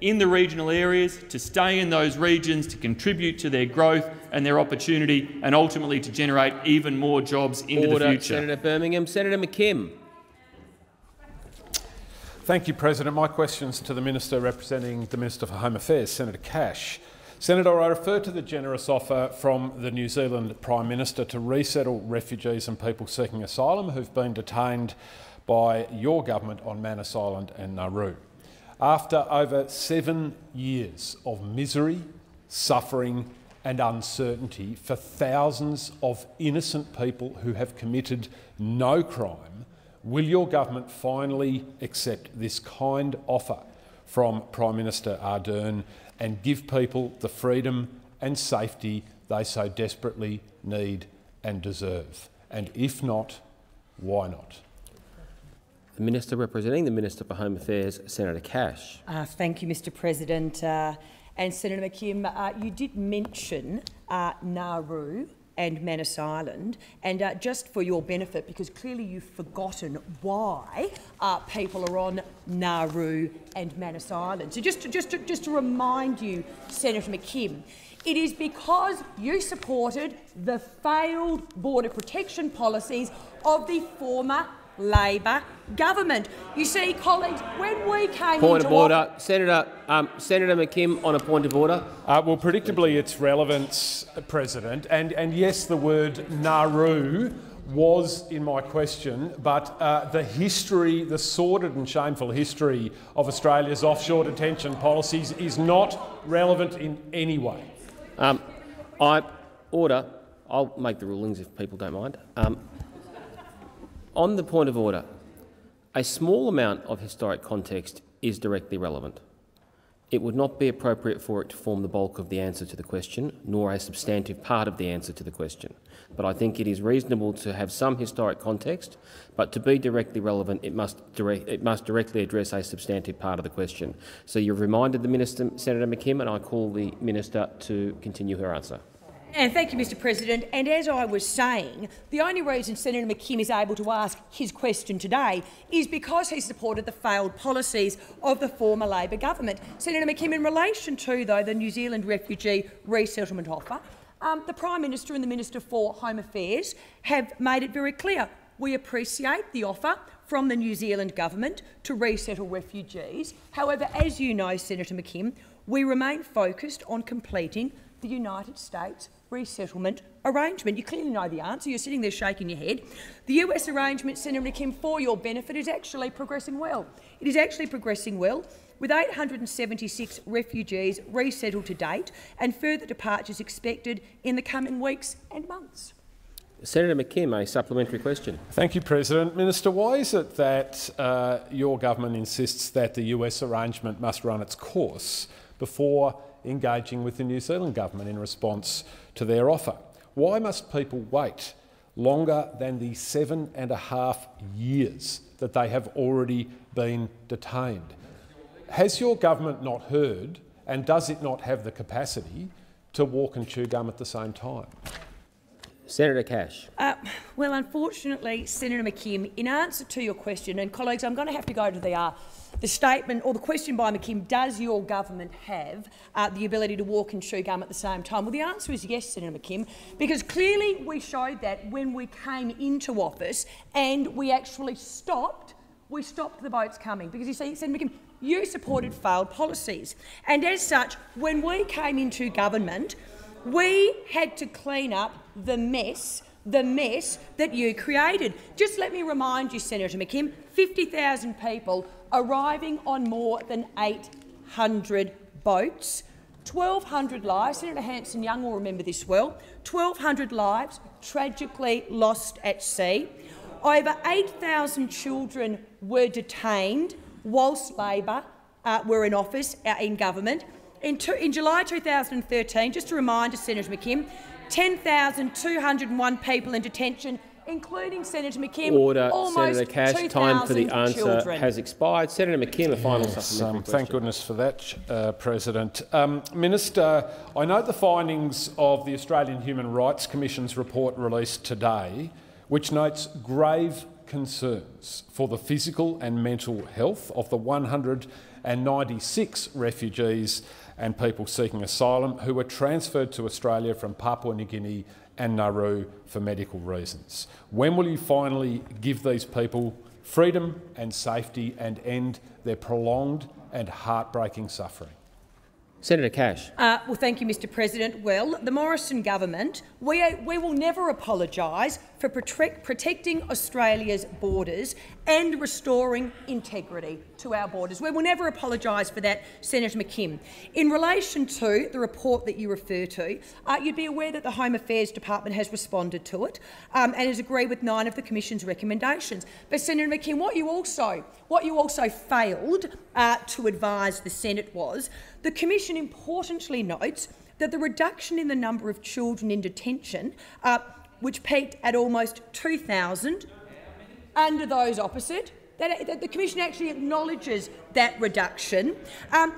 in the regional areas, to stay in those regions, to contribute to their growth and their opportunity, and ultimately to generate even more jobs into Order. the future. Senator Birmingham. Senator McKim. Thank you, President. My question is to the Minister representing the Minister for Home Affairs, Senator Cash. Senator, I refer to the generous offer from the New Zealand Prime Minister to resettle refugees and people seeking asylum who've been detained by your government on Manus Island and Nauru. After over seven years of misery, suffering and uncertainty for thousands of innocent people who have committed no crime, Will your government finally accept this kind offer from Prime Minister Ardern and give people the freedom and safety they so desperately need and deserve? And if not, why not? The Minister representing the Minister for Home Affairs, Senator Cash. Uh, thank you, Mr President. Uh, and Senator McKim, uh, you did mention uh, Nauru and Manus Island. And uh, just for your benefit, because clearly you've forgotten why uh, people are on Nauru and Manus Island. So just to, just, to, just to remind you, Senator McKim, it is because you supported the failed border protection policies of the former Labor government. You see, colleagues, when we came point into of order, Senator um, Senator McKim on a point of order. Uh, well, predictably, its relevance, uh, President, and and yes, the word Nauru was in my question, but uh, the history, the sordid and shameful history of Australia's offshore detention policies is not relevant in any way. Um, I order. I'll make the rulings if people don't mind. Um, on the point of order, a small amount of historic context is directly relevant. It would not be appropriate for it to form the bulk of the answer to the question, nor a substantive part of the answer to the question. But I think it is reasonable to have some historic context, but to be directly relevant, it must, direct, it must directly address a substantive part of the question. So you've reminded the Minister, Senator McKim, and I call the Minister to continue her answer. And thank you, Mr President. And as I was saying, the only reason Senator McKim is able to ask his question today is because he supported the failed policies of the former Labor government. Senator McKim, in relation to, though, the New Zealand refugee resettlement offer, um, the Prime Minister and the Minister for Home Affairs have made it very clear we appreciate the offer from the New Zealand government to resettle refugees. However, as you know, Senator McKim, we remain focused on completing the United States resettlement arrangement? You clearly know the answer. You're sitting there shaking your head. The US arrangement, Senator McKim, for your benefit, is actually progressing well. It is actually progressing well, with 876 refugees resettled to date and further departures expected in the coming weeks and months. Senator McKim, a supplementary question. Thank you, President. Minister, why is it that uh, your government insists that the US arrangement must run its course before engaging with the New Zealand government in response to their offer. Why must people wait longer than the seven and a half years that they have already been detained? Has your government not heard, and does it not have the capacity to walk and chew gum at the same time? Senator Cash. Uh, well, unfortunately, Senator McKim, in answer to your question, and colleagues, I'm going to have to go to the uh, the statement or the question by McKim, does your government have uh, the ability to walk and chew gum at the same time? Well, the answer is yes, Senator McKim, because clearly we showed that when we came into office and we actually stopped, we stopped the boats coming. Because you see, Senator McKim, you supported failed policies. And as such, when we came into government, we had to clean up the mess the mess that you created. Just let me remind you, Senator McKim, 50,000 people arriving on more than 800 boats, 1,200 lives, Senator Hanson-Young will remember this well, 1,200 lives tragically lost at sea. Over 8,000 children were detained whilst Labor uh, were in office uh, in government. In, in, July 2013, just a reminder, Senator McKim, 10,201 people in detention including Senator McKim. Order, Senator Cash. Time for the answer children. has expired. Senator McKim, a final yes, supplementary um, Thank goodness for that, uh, President. Um, Minister, I note the findings of the Australian Human Rights Commission's report released today, which notes grave concerns for the physical and mental health of the 196 refugees and people seeking asylum who were transferred to Australia from Papua New Guinea and Nauru for medical reasons. When will you finally give these people freedom and safety and end their prolonged and heartbreaking suffering? Senator Cash. Uh, well, thank you, Mr President. Well, the Morrison government, we, we will never apologise for protect, protecting Australia's borders and restoring integrity to our borders. We will never apologise for that, Senator McKim. In relation to the report that you refer to, uh, you'd be aware that the Home Affairs Department has responded to it um, and has agreed with nine of the Commission's recommendations. But, Senator McKim, what you also, what you also failed uh, to advise the Senate was the Commission importantly notes that the reduction in the number of children in detention uh, which peaked at almost 2,000. Under those opposite, that, that, the Commission actually acknowledges that reduction. Um,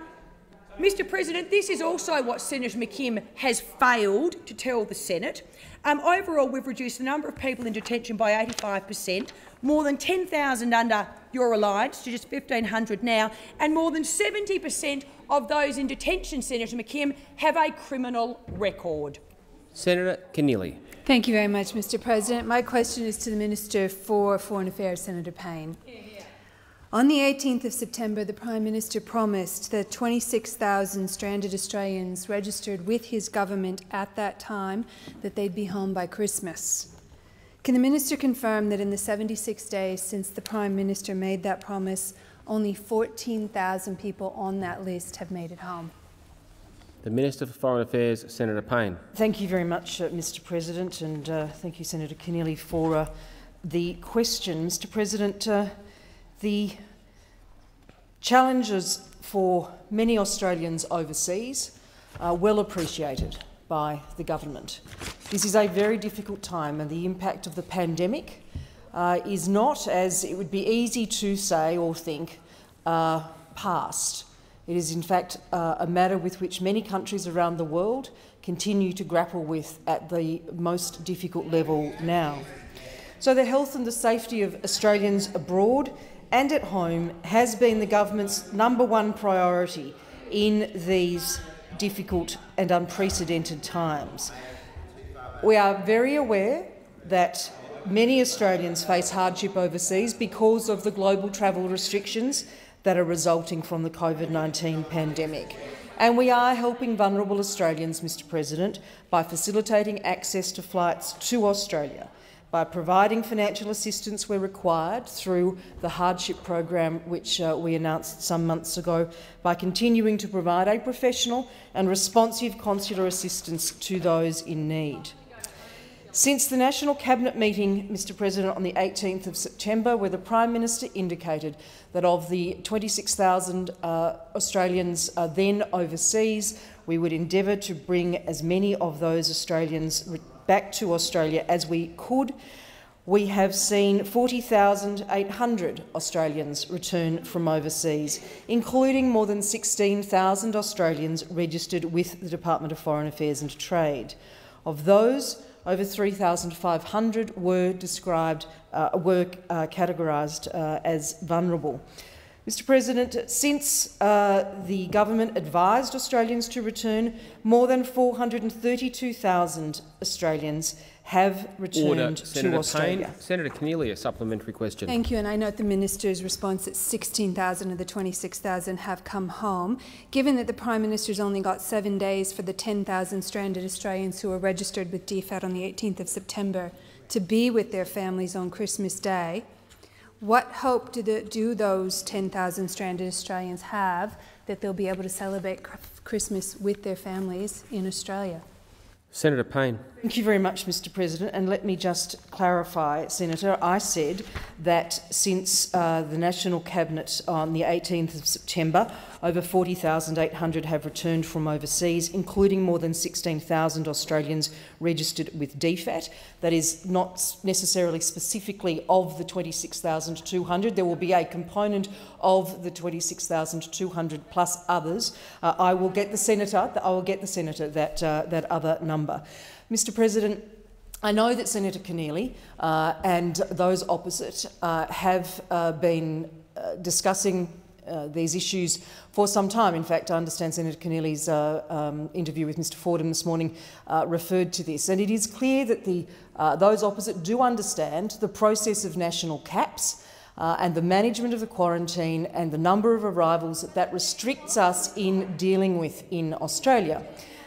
Mr President, this is also what Senator McKim has failed to tell the Senate. Um, overall, we've reduced the number of people in detention by 85 per cent, more than 10,000 under your alliance to just 1,500 now, and more than 70 per cent of those in detention, Senator McKim, have a criminal record. Senator Keneally. Thank you very much, Mr President. My question is to the Minister for Foreign Affairs, Senator Payne. On the 18th of September, the Prime Minister promised that 26,000 stranded Australians registered with his government at that time that they'd be home by Christmas. Can the Minister confirm that in the 76 days since the Prime Minister made that promise, only 14,000 people on that list have made it home? The Minister for Foreign Affairs, Senator Payne. Thank you very much, uh, Mr President, and uh, thank you, Senator Keneally, for uh, the question. Mr President, uh, the challenges for many Australians overseas are well appreciated by the government. This is a very difficult time and the impact of the pandemic uh, is not, as it would be easy to say or think, uh, past. It is in fact uh, a matter with which many countries around the world continue to grapple with at the most difficult level now. So the health and the safety of Australians abroad and at home has been the government's number one priority in these difficult and unprecedented times. We are very aware that many Australians face hardship overseas because of the global travel restrictions that are resulting from the COVID-19 pandemic. And we are helping vulnerable Australians, Mr President, by facilitating access to flights to Australia by providing financial assistance where required through the hardship program which uh, we announced some months ago, by continuing to provide a professional and responsive consular assistance to those in need. Since the National Cabinet meeting, Mr President, on the 18th of September, where the Prime Minister indicated that of the 26,000 uh, Australians uh, then overseas, we would endeavour to bring as many of those Australians back to Australia as we could. We have seen 40,800 Australians return from overseas, including more than 16,000 Australians registered with the Department of Foreign Affairs and Trade. Of those, over 3,500 were described, uh, were uh, categorised uh, as vulnerable. Mr President, since uh, the government advised Australians to return, more than 432,000 Australians have returned Order. to Senator Australia. Payne. Senator Keneally, a supplementary question. Thank you, and I note the minister's response that 16,000 of the 26,000 have come home. Given that the Prime Minister's only got seven days for the 10,000 stranded Australians who were registered with DFAT on the 18th of September to be with their families on Christmas Day, what hope do, the, do those 10,000 stranded Australians have that they'll be able to celebrate Christmas with their families in Australia? Senator Payne. Thank you very much, Mr President. And let me just clarify, Senator, I said that since uh, the National Cabinet on the 18th of September, over 40,800 have returned from overseas, including more than 16,000 Australians registered with DFAT. That is not necessarily specifically of the 26,200. There will be a component of the 26,200 plus others. Uh, I will get the senator. I will get the senator that uh, that other number. Mr. President. I know that Senator Keneally uh, and those opposite uh, have uh, been uh, discussing uh, these issues for some time. In fact, I understand Senator Keneally's uh, um, interview with Mr Fordham this morning referred to this. And it is clear that the, those opposite do understand the process of national caps and the management of the quarantine and the number of arrivals that that restricts us in dealing with in Australia.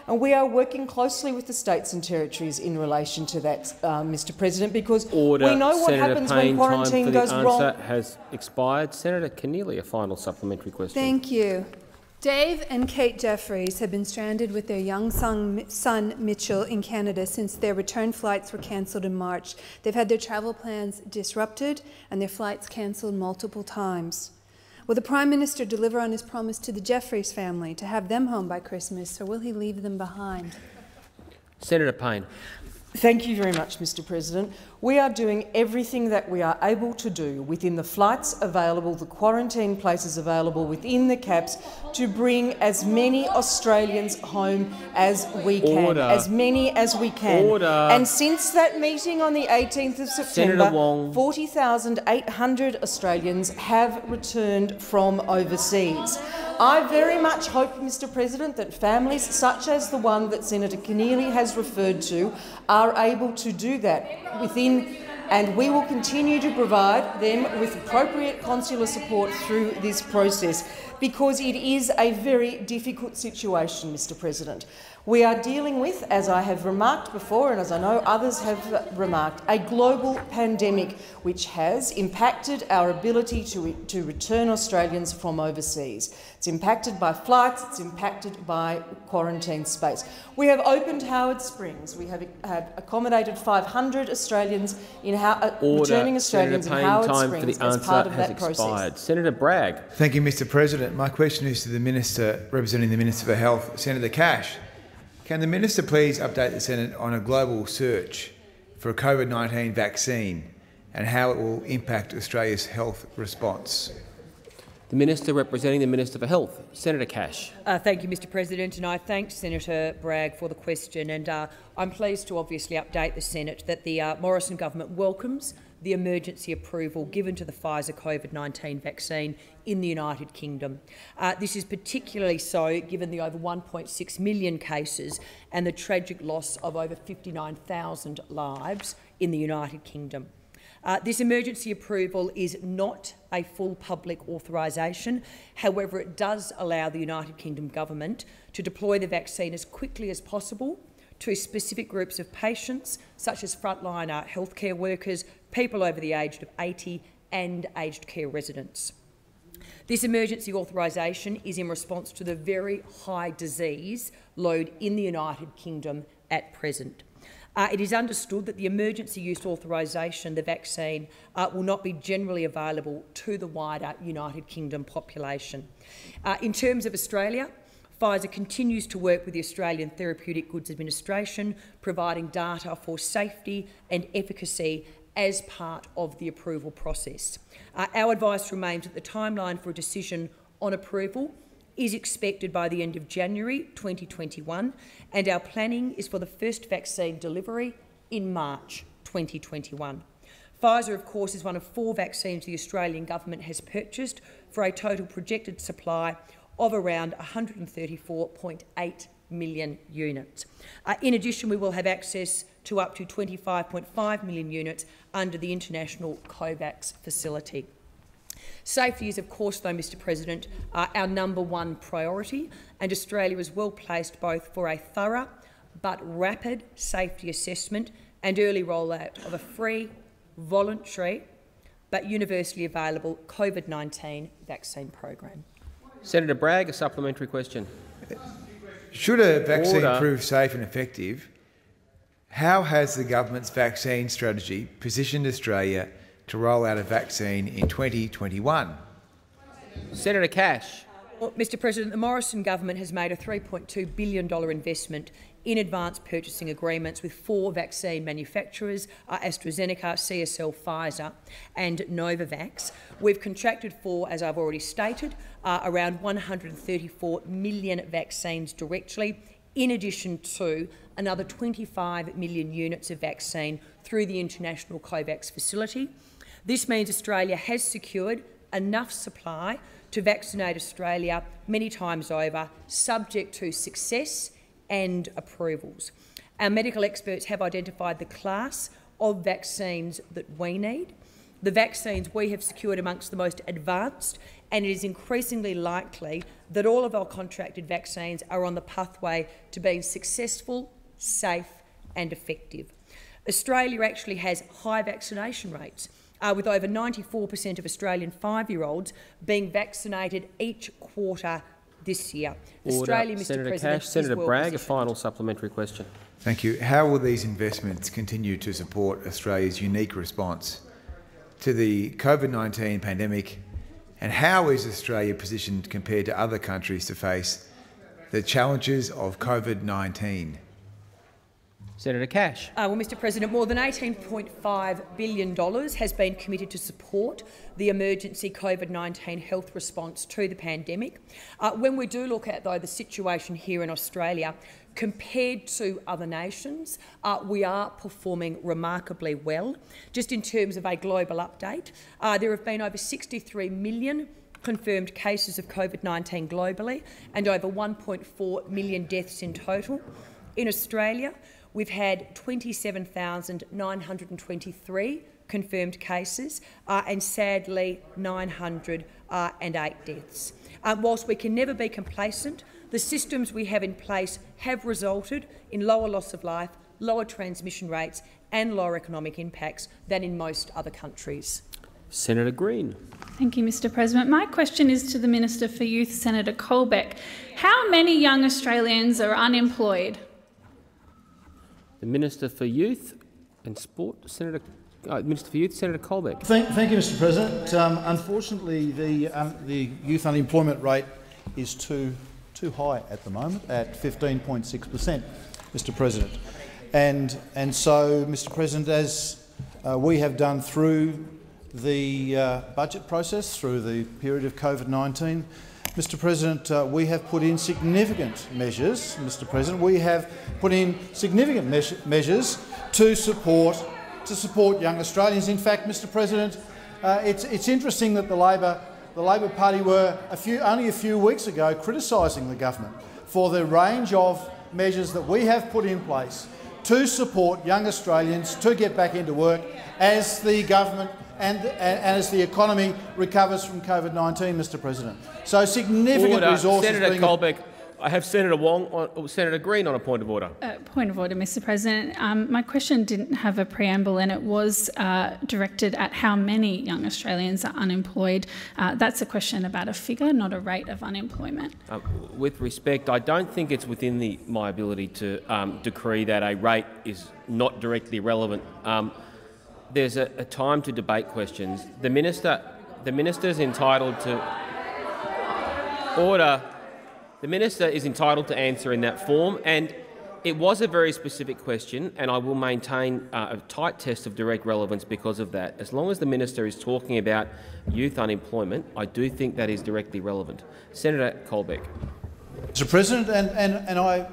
And we are working closely with the states and territories in relation to that, uh, Mr President, because Order. we know what Senator happens Payne, when quarantine time for goes the wrong. answer has expired. Senator Keneally, a final supplementary question. Thank you. Dave and Kate Jeffries have been stranded with their young son, son, Mitchell in Canada since their return flights were cancelled in March. They've had their travel plans disrupted and their flights cancelled multiple times. Will the Prime Minister deliver on his promise to the Jeffries family to have them home by Christmas, or will he leave them behind? Senator Payne. Thank you very much, Mr President. We are doing everything that we are able to do within the flights available, the quarantine places available within the caps to bring as many Australians home as we can, Order. as many as we can. Order. And since that meeting on the 18th of September, 40,800 Australians have returned from overseas. I very much hope, Mr President, that families such as the one that Senator Keneally has referred to are able to do that within and we will continue to provide them with appropriate consular support through this process because it is a very difficult situation, Mr President. We are dealing with, as I have remarked before and as I know others have remarked, a global pandemic which has impacted our ability to, re to return Australians from overseas. It's impacted by flights, it's impacted by quarantine space. We have opened Howard Springs. We have, have accommodated 500 Australians in uh, returning Australians Senator in Howard time Springs for the as part of that expired. process. Senator Bragg. Thank you, Mr President. My question is to the Minister representing the Minister for Health, Senator Cash. Can the Minister please update the Senate on a global search for a COVID-19 vaccine and how it will impact Australia's health response? The Minister representing the Minister for Health, Senator Cash. Uh, thank you, Mr President, and I thank Senator Bragg for the question. And uh, I'm pleased to obviously update the Senate that the uh, Morrison government welcomes the emergency approval given to the Pfizer COVID-19 vaccine in the United Kingdom. Uh, this is particularly so given the over 1.6 million cases and the tragic loss of over 59,000 lives in the United Kingdom. Uh, this emergency approval is not a full public authorisation. However, it does allow the United Kingdom government to deploy the vaccine as quickly as possible to specific groups of patients, such as frontline uh, healthcare workers, people over the age of 80 and aged care residents. This emergency authorisation is in response to the very high disease load in the United Kingdom at present. Uh, it is understood that the emergency use authorisation, the vaccine, uh, will not be generally available to the wider United Kingdom population. Uh, in terms of Australia, Pfizer continues to work with the Australian Therapeutic Goods Administration, providing data for safety and efficacy as part of the approval process. Uh, our advice remains that the timeline for a decision on approval is expected by the end of January 2021, and our planning is for the first vaccine delivery in March 2021. Pfizer, of course, is one of four vaccines the Australian government has purchased for a total projected supply of around 134.8 million units. Uh, in addition, we will have access to up to 25.5 million units under the international COVAX facility. Safety is, of course, though, Mr President, uh, our number one priority, and Australia is well placed both for a thorough but rapid safety assessment and early rollout of a free, voluntary but universally available COVID-19 vaccine program. Senator Bragg, a supplementary question. Should a vaccine Order. prove safe and effective, how has the government's vaccine strategy positioned Australia to roll out a vaccine in 2021? Senator Cash. Well, Mr President, the Morrison government has made a $3.2 billion investment in advance purchasing agreements with four vaccine manufacturers, uh, AstraZeneca, CSL, Pfizer and Novavax. We've contracted for, as I've already stated, uh, around 134 million vaccines directly, in addition to another 25 million units of vaccine through the international COVAX facility. This means Australia has secured enough supply to vaccinate Australia many times over, subject to success and approvals. Our medical experts have identified the class of vaccines that we need. The vaccines we have secured amongst the most advanced, and it is increasingly likely that all of our contracted vaccines are on the pathway to being successful, safe and effective. Australia actually has high vaccination rates, uh, with over 94% of Australian five-year-olds being vaccinated each quarter this year. Order. Australia, Mr Senator President, Cash. Senator well Bragg, a final supplementary question. Thank you. How will these investments continue to support Australia's unique response to the COVID-19 pandemic and how is Australia positioned compared to other countries to face the challenges of COVID-19? Senator Cash. Uh, well, Mr President, more than $18.5 billion has been committed to support the emergency COVID-19 health response to the pandemic. Uh, when we do look at, though, the situation here in Australia, compared to other nations, uh, we are performing remarkably well. Just in terms of a global update, uh, there have been over 63 million confirmed cases of COVID-19 globally and over 1.4 million deaths in total. In Australia, We've had 27,923 confirmed cases uh, and sadly 908 uh, deaths. Um, whilst we can never be complacent, the systems we have in place have resulted in lower loss of life, lower transmission rates and lower economic impacts than in most other countries. Senator Green. Thank you, Mr President. My question is to the Minister for Youth, Senator Colbeck. How many young Australians are unemployed? The Minister for Youth and Sport, Senator uh, Minister for Youth, Senator Colbeck. Thank, thank you, Mr. President. Um, unfortunately, the um, the youth unemployment rate is too too high at the moment, at 15.6 per cent, Mr. President, and and so, Mr. President, as uh, we have done through the uh, budget process, through the period of COVID-19, Mr President, uh, we have put in significant measures, Mr President, we have put in significant me measures to support, to support young Australians. In fact, Mr President, uh, it's, it's interesting that the Labor, the Labor Party were a few, only a few weeks ago criticising the government for the range of measures that we have put in place to support young Australians to get back into work as the government and, and, as the economy recovers from COVID-19, Mr President. So significant order. resources Senator Colbeck, I have Senator Wong, on, Senator Green on a point of order. Uh, point of order, Mr President. Um, my question didn't have a preamble and it was uh, directed at how many young Australians are unemployed. Uh, that's a question about a figure, not a rate of unemployment. Uh, with respect, I don't think it's within the, my ability to um, decree that a rate is not directly relevant. Um, there's a, a time to debate questions. The minister, the minister is entitled to order. The minister is entitled to answer in that form, and it was a very specific question, and I will maintain uh, a tight test of direct relevance because of that. As long as the minister is talking about youth unemployment, I do think that is directly relevant. Senator Colbeck. Mr. President, and, and, and I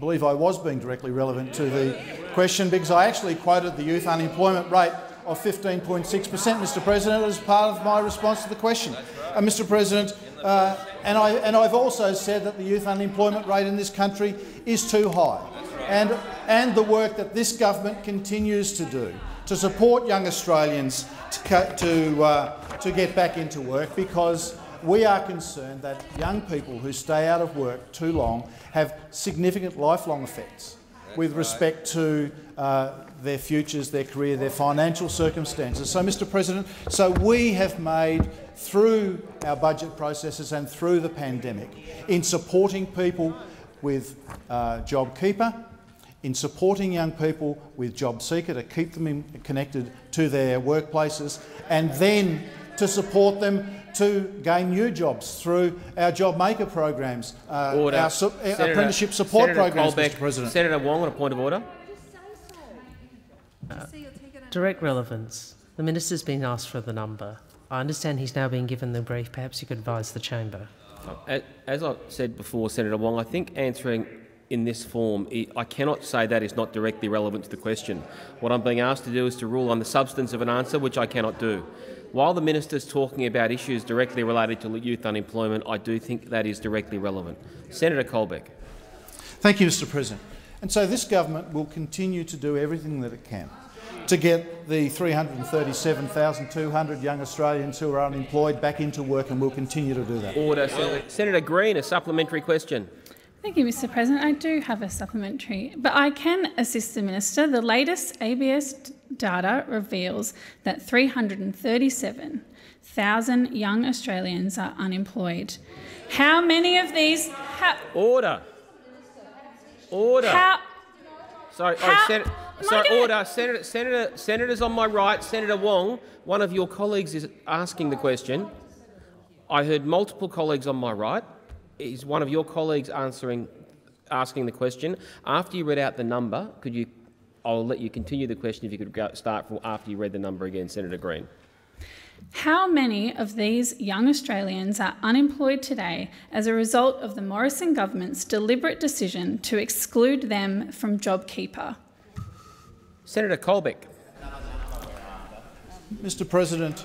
believe I was being directly relevant to the question because I actually quoted the youth unemployment rate of 15.6 per cent, Mr President, as part of my response to the question. Uh, Mr President, uh, and, I, and I've also said that the youth unemployment rate in this country is too high. And, and the work that this government continues to do to support young Australians to, to, uh, to get back into work because we are concerned that young people who stay out of work too long have significant lifelong effects with respect to uh, their futures, their career, their financial circumstances. So, Mr President, so we have made, through our budget processes and through the pandemic, in supporting people with uh, JobKeeper, in supporting young people with JobSeeker to keep them in, connected to their workplaces, and then to support them to gain new jobs through our job maker programs, uh, order. our su Senator, apprenticeship support Senator programs, Colbeck, Mr President. Senator Wong on a point of order. Uh, direct relevance. The minister's been asked for the number. I understand he's now being given the brief. Perhaps you could advise the chamber. Uh, as I said before, Senator Wong, I think answering in this form, I cannot say that is not directly relevant to the question. What I'm being asked to do is to rule on the substance of an answer, which I cannot do. While the minister is talking about issues directly related to youth unemployment, I do think that is directly relevant. Senator Colbeck. Thank you, Mr President. And so this government will continue to do everything that it can to get the 337,200 young Australians who are unemployed back into work, and we'll continue to do that. Order. Senator, Senator Green, a supplementary question. Thank you, Mr President. I do have a supplementary, but I can assist the Minister. The latest ABS data reveals that 337,000 young Australians are unemployed. How many of these... order. Order. How, sorry, oh, how, oh, Sen sorry order. Senator, Senator, Senators on my right, Senator Wong, one of your colleagues is asking the question. I heard multiple colleagues on my right. Is one of your colleagues answering asking the question. After you read out the number, could you? I'll let you continue the question if you could go, start from after you read the number again, Senator Green. How many of these young Australians are unemployed today as a result of the Morrison government's deliberate decision to exclude them from JobKeeper? Senator Colbeck. Mr President,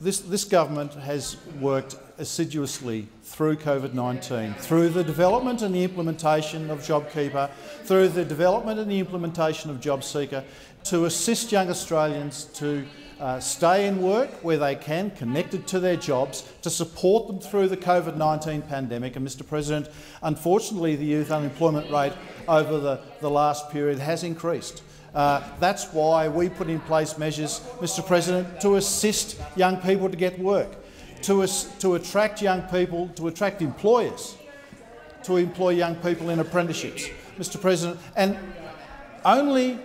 this, this government has worked assiduously through COVID-19, through the development and the implementation of JobKeeper, through the development and the implementation of JobSeeker, to assist young Australians to uh, stay in work where they can, connected to their jobs, to support them through the COVID-19 pandemic. And Mr President, unfortunately the youth unemployment rate over the, the last period has increased. Uh, that's why we put in place measures, Mr President, to assist young people to get work, to, to attract young people, to attract employers, to employ young people in apprenticeships. Mr President, and only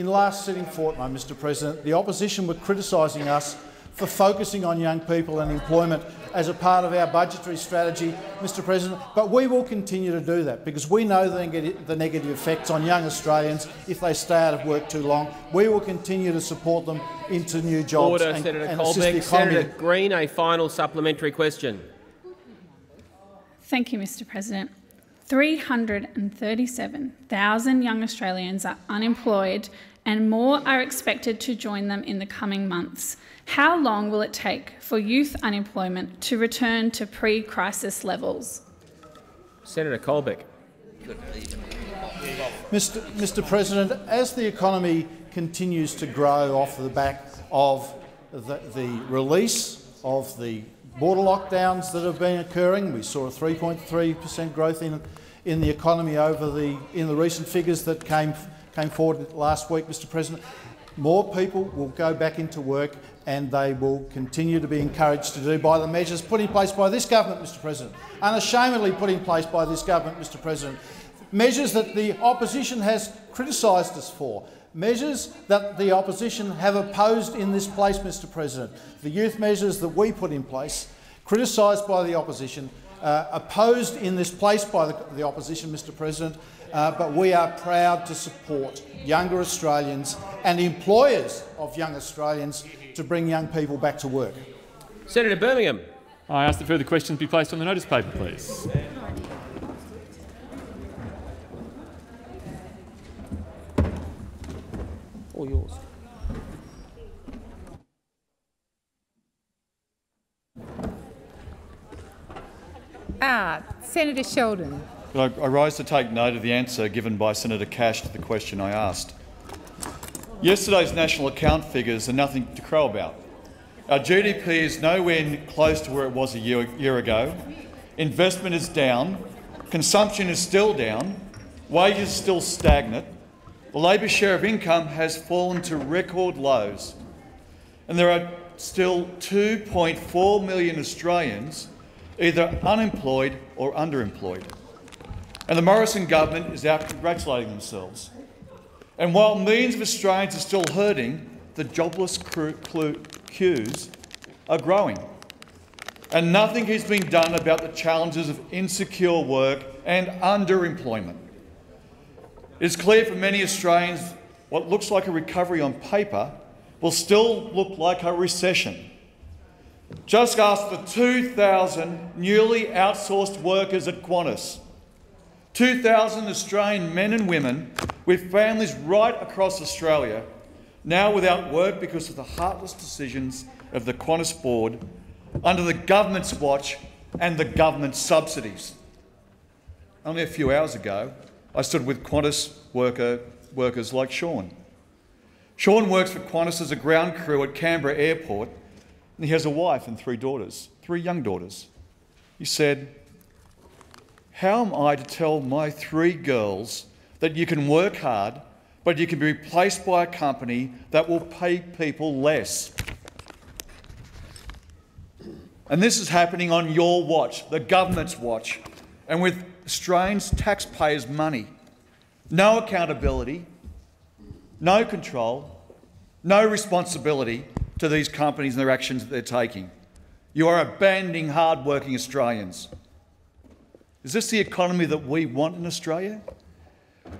in last sitting fortnight, Mr President, the opposition were criticising us for focusing on young people and employment as a part of our budgetary strategy, Mr President, but we will continue to do that because we know the negative effects on young Australians if they stay out of work too long. We will continue to support them into new jobs Order, and, Senator and Colbeck. Senator Green, a final supplementary question. Thank you, Mr President. 337,000 young Australians are unemployed and more are expected to join them in the coming months. How long will it take for youth unemployment to return to pre-crisis levels? Senator Colbeck. Mr, Mr President, as the economy continues to grow off the back of the, the release of the border lockdowns that have been occurring, we saw a 3.3 per cent growth in in the economy over the in the recent figures that came came forward last week, Mr. President. More people will go back into work, and they will continue to be encouraged to do by the measures put in place by this government, Mr. President, unashamedly put in place by this government, Mr. President. Measures that the opposition has criticised us for, measures that the opposition have opposed in this place, Mr. President. The youth measures that we put in place, criticised by the opposition, uh, opposed in this place by the, the opposition, Mr President, uh, but we are proud to support younger Australians and employers of young Australians to bring young people back to work. Senator Birmingham. I ask that further questions be placed on the notice paper, please. All yours. Ah, Senator Sheldon. I, I rise to take note of the answer given by Senator Cash to the question I asked. Yesterday's national account figures are nothing to crow about. Our GDP is nowhere close to where it was a year, year ago. Investment is down. Consumption is still down. Wages still stagnant. The Labor share of income has fallen to record lows. And there are still 2.4 million Australians either unemployed or underemployed. And the Morrison government is out congratulating themselves. And while millions of Australians are still hurting, the jobless queues are growing. And nothing has been done about the challenges of insecure work and underemployment. It is clear for many Australians what looks like a recovery on paper will still look like a recession. Just ask the 2,000 newly outsourced workers at Qantas. 2,000 Australian men and women with families right across Australia now without work because of the heartless decisions of the Qantas board under the government's watch and the government's subsidies. Only a few hours ago, I stood with Qantas worker, workers like Sean. Sean works for Qantas as a ground crew at Canberra Airport and he has a wife and three daughters, three young daughters. He said, How am I to tell my three girls that you can work hard, but you can be replaced by a company that will pay people less? And this is happening on your watch, the government's watch, and with Australians' taxpayers' money. No accountability, no control, no responsibility, to these companies and their actions that they're taking. You are abandoning hard-working Australians. Is this the economy that we want in Australia?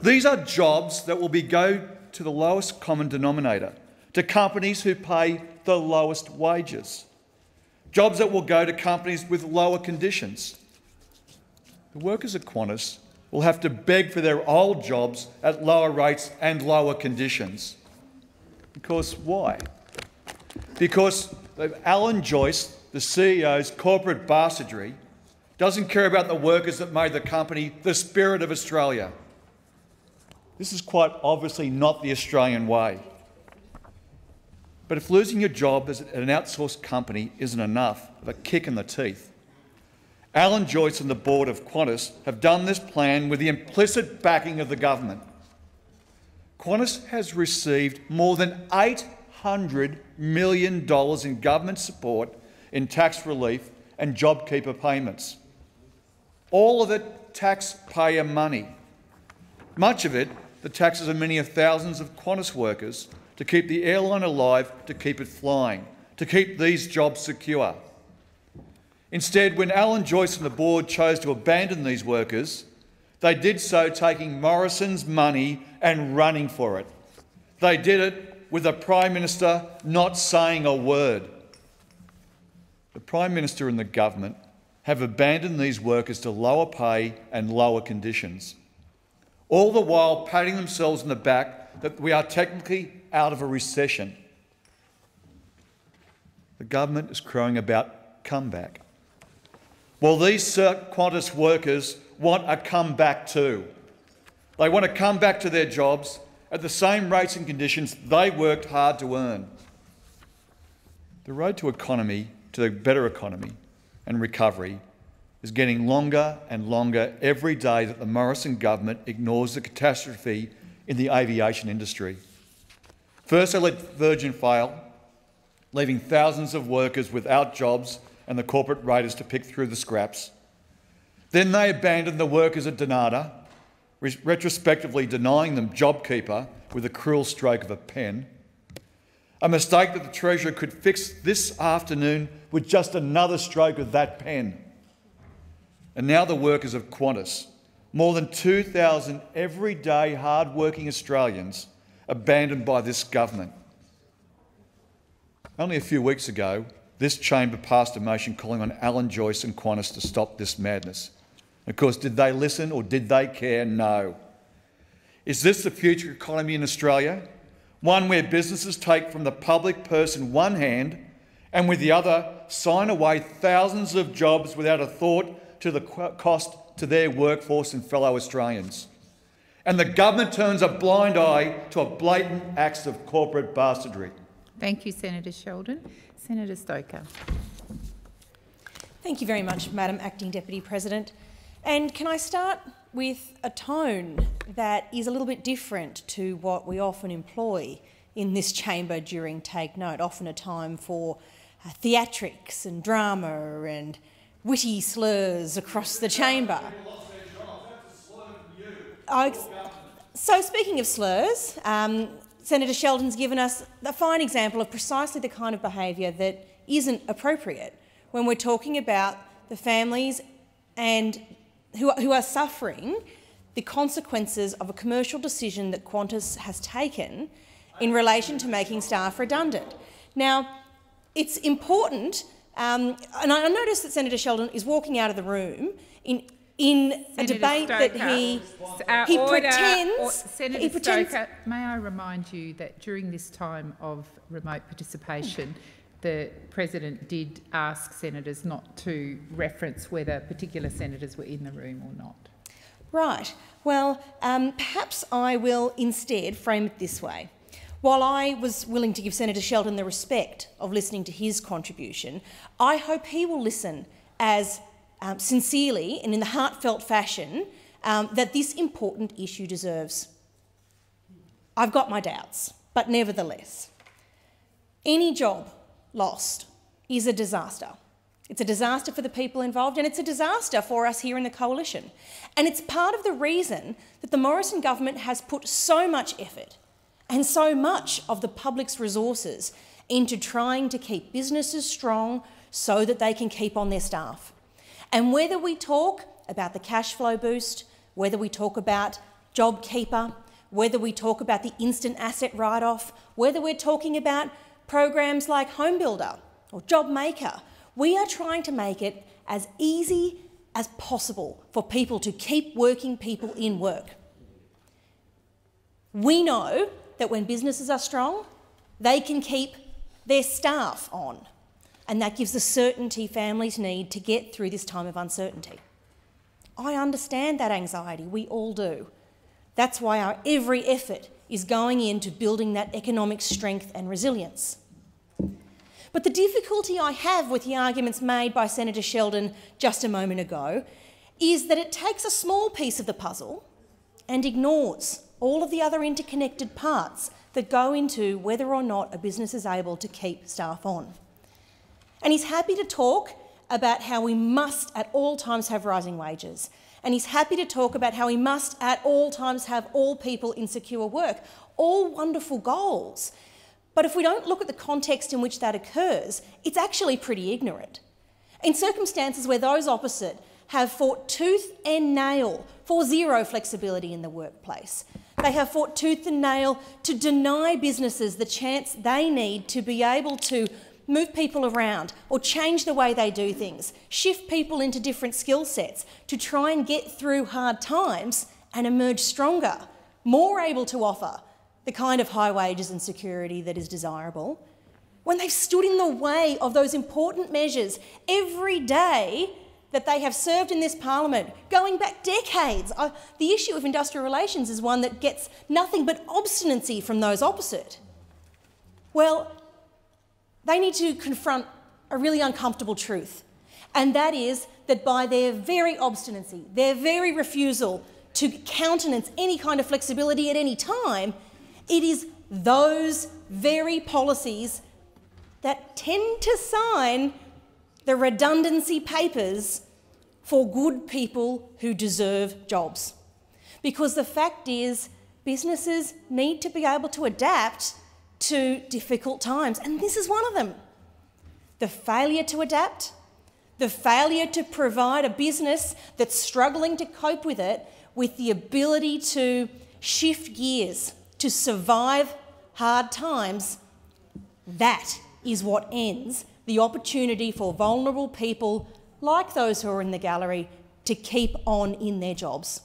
These are jobs that will be go to the lowest common denominator, to companies who pay the lowest wages, jobs that will go to companies with lower conditions. The workers at Qantas will have to beg for their old jobs at lower rates and lower conditions. Because why? Because Alan Joyce, the CEO's corporate bastardry, doesn't care about the workers that made the company the spirit of Australia. This is quite obviously not the Australian way. But if losing your job at an outsourced company isn't enough of a kick in the teeth, Alan Joyce and the board of Qantas have done this plan with the implicit backing of the government. Qantas has received more than $800 million in government support in tax relief and JobKeeper payments. All of it taxpayer money. Much of it the taxes of many of thousands of Qantas workers to keep the airline alive, to keep it flying, to keep these jobs secure. Instead, when Alan Joyce and the board chose to abandon these workers, they did so taking Morrison's money and running for it. They did it with the Prime Minister not saying a word. The Prime Minister and the government have abandoned these workers to lower pay and lower conditions all the while patting themselves on the back that we are technically out of a recession. The government is crowing about comeback. Well, these Qantas workers want a comeback too. They want to come back to their jobs at the same rates and conditions they worked hard to earn. The road to economy, to a better economy and recovery is getting longer and longer every day that the Morrison government ignores the catastrophe in the aviation industry. First, they let Virgin fail, leaving thousands of workers without jobs and the corporate raiders to pick through the scraps. Then they abandoned the workers at dnata, retrospectively denying them JobKeeper with a cruel stroke of a pen. A mistake that the Treasurer could fix this afternoon with just another stroke of that pen and now the workers of Qantas, more than 2,000 everyday hard-working Australians abandoned by this government. Only a few weeks ago, this chamber passed a motion calling on Alan Joyce and Qantas to stop this madness. Of course, did they listen or did they care? No. Is this the future economy in Australia? One where businesses take from the public purse in one hand and with the other sign away thousands of jobs without a thought to the cost to their workforce and fellow Australians. And the government turns a blind eye to a blatant act of corporate bastardry. Thank you, Senator Sheldon. Senator Stoker. Thank you very much, Madam Acting Deputy President. And can I start with a tone that is a little bit different to what we often employ in this *laughs* chamber during Take Note, often a time for uh, theatrics and drama and witty slurs across the chamber. so, speaking of slurs, um, Senator Sheldon's given us a fine example of precisely the kind of behaviour that isn't appropriate when we're talking about the families and who, who are suffering the consequences of a commercial decision that Qantas has taken in relation to making staff redundant. Now, it's important um, and I notice that Senator Sheldon is walking out of the room in in Senator a debate Stoker, that he uh, he order, pretends. Or, Senator he pretends, Stoker, may I remind you that during this time of remote participation, the president did ask senators not to reference whether particular senators were in the room or not. Right. Well, um, perhaps I will instead frame it this way. While I was willing to give Senator Sheldon the respect of listening to his contribution, I hope he will listen as um, sincerely and in the heartfelt fashion um, that this important issue deserves. I've got my doubts, but nevertheless, any job lost is a disaster. It's a disaster for the people involved and it's a disaster for us here in the coalition. And it's part of the reason that the Morrison government has put so much effort and so much of the public's resources into trying to keep businesses strong so that they can keep on their staff. And whether we talk about the cash flow boost, whether we talk about JobKeeper, whether we talk about the instant asset write-off, whether we're talking about programs like HomeBuilder or JobMaker, we are trying to make it as easy as possible for people to keep working people in work. We know that when businesses are strong, they can keep their staff on, and that gives the certainty families need to get through this time of uncertainty. I understand that anxiety, we all do. That's why our every effort is going into building that economic strength and resilience. But the difficulty I have with the arguments made by Senator Sheldon just a moment ago is that it takes a small piece of the puzzle and ignores all of the other interconnected parts that go into whether or not a business is able to keep staff on. And he's happy to talk about how we must at all times have rising wages. And he's happy to talk about how he must at all times have all people in secure work. All wonderful goals. But if we don't look at the context in which that occurs, it's actually pretty ignorant. In circumstances where those opposite have fought tooth and nail for zero flexibility in the workplace, they have fought tooth and nail to deny businesses the chance they need to be able to move people around or change the way they do things, shift people into different skill sets to try and get through hard times and emerge stronger, more able to offer the kind of high wages and security that is desirable. When they've stood in the way of those important measures every day that they have served in this parliament, going back decades. Uh, the issue of industrial relations is one that gets nothing but obstinacy from those opposite. Well, they need to confront a really uncomfortable truth, and that is that by their very obstinacy, their very refusal to countenance any kind of flexibility at any time, it is those very policies that tend to sign the redundancy papers for good people who deserve jobs. Because the fact is, businesses need to be able to adapt to difficult times, and this is one of them. The failure to adapt, the failure to provide a business that's struggling to cope with it with the ability to shift gears, to survive hard times, that is what ends the opportunity for vulnerable people like those who are in the gallery to keep on in their jobs.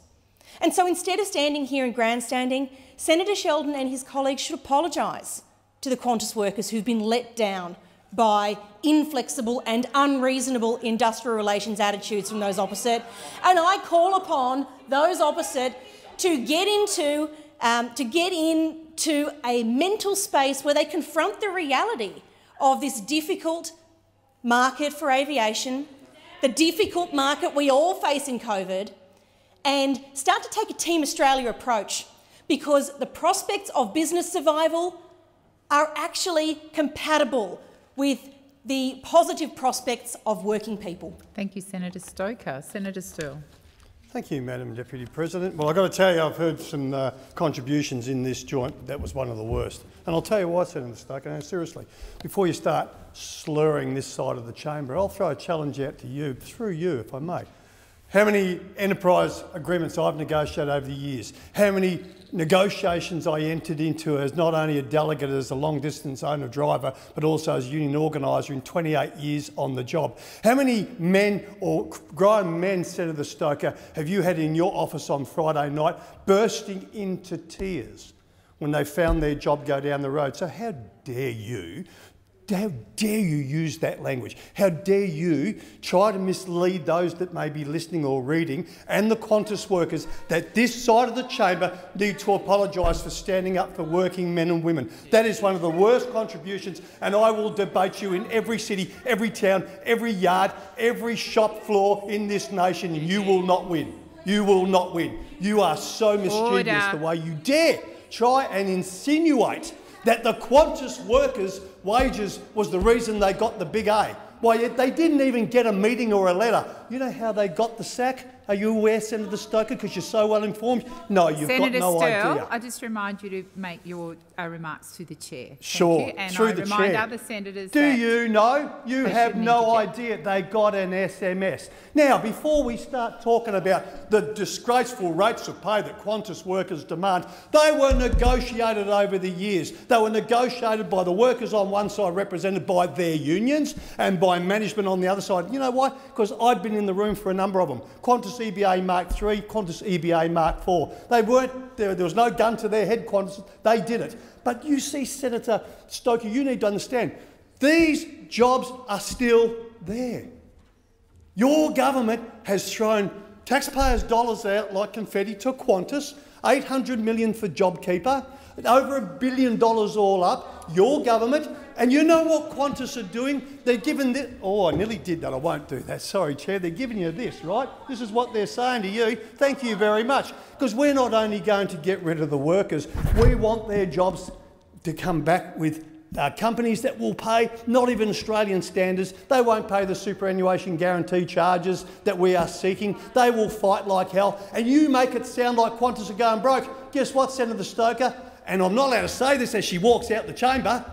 And so instead of standing here and grandstanding, Senator Sheldon and his colleagues should apologise to the Qantas workers who've been let down by inflexible and unreasonable industrial relations attitudes from those opposite. And I call upon those opposite to get into, um, to get into a mental space where they confront the reality of this difficult market for aviation, the difficult market we all face in COVID, and start to take a Team Australia approach because the prospects of business survival are actually compatible with the positive prospects of working people. Thank you, Senator Stoker. Senator Sterle. Thank you, Madam Deputy President. Well, I've got to tell you, I've heard some uh, contributions in this joint. That was one of the worst. And I'll tell you why, Senator Stoker, no, seriously, before you start slurring this side of the chamber, I'll throw a challenge out to you, through you, if I may. How many enterprise agreements I've negotiated over the years, how many negotiations I entered into as not only a delegate as a long distance owner driver, but also as union organiser in 28 years on the job. How many men or grown men, Senator Stoker, have you had in your office on Friday night bursting into tears when they found their job go down the road? So how dare you how dare you use that language? How dare you try to mislead those that may be listening or reading and the Qantas workers that this side of the chamber need to apologise for standing up for working men and women? That is one of the worst contributions, and I will debate you in every city, every town, every yard, every shop floor in this nation, and you will not win. You will not win. You are so mischievous Order. the way you dare try and insinuate that the Qantas workers' wages was the reason they got the big A. Why, they didn't even get a meeting or a letter. You know how they got the sack? Are you aware, Senator Stoker, because you're so well informed? No, you've Senator got no Sterle, idea. I just remind you to make your uh, remarks to the chair. Thank Sure, you. And through I the remind chair. other senators Do you know? You have no idea they got an SMS. Now, before we start talking about the disgraceful rates of pay that Qantas workers demand, they were negotiated over the years. They were negotiated by the workers on one side, represented by their unions, and by management on the other side. You know why? Because I've been in the room for a number of them. Qantas EBA Mark III, Qantas EBA Mark IV. They weren't, there, there was no gun to their head, Qantas, they did it. But you see, Senator Stoker, you need to understand, these jobs are still there. Your government has thrown taxpayers' dollars out like confetti to Qantas, 800 million for JobKeeper, over a billion dollars all up. Your government, and you know what Qantas are doing? They're giving this. Oh, I nearly did that. I won't do that. Sorry, Chair. They're giving you this, right? This is what they're saying to you. Thank you very much. Because we're not only going to get rid of the workers, we want their jobs to come back with uh, companies that will pay not even Australian standards. They won't pay the superannuation guarantee charges that we are seeking. They will fight like hell. And you make it sound like Qantas are going broke. Guess what, Senator Stoker? And I'm not allowed to say this as she walks out the chamber.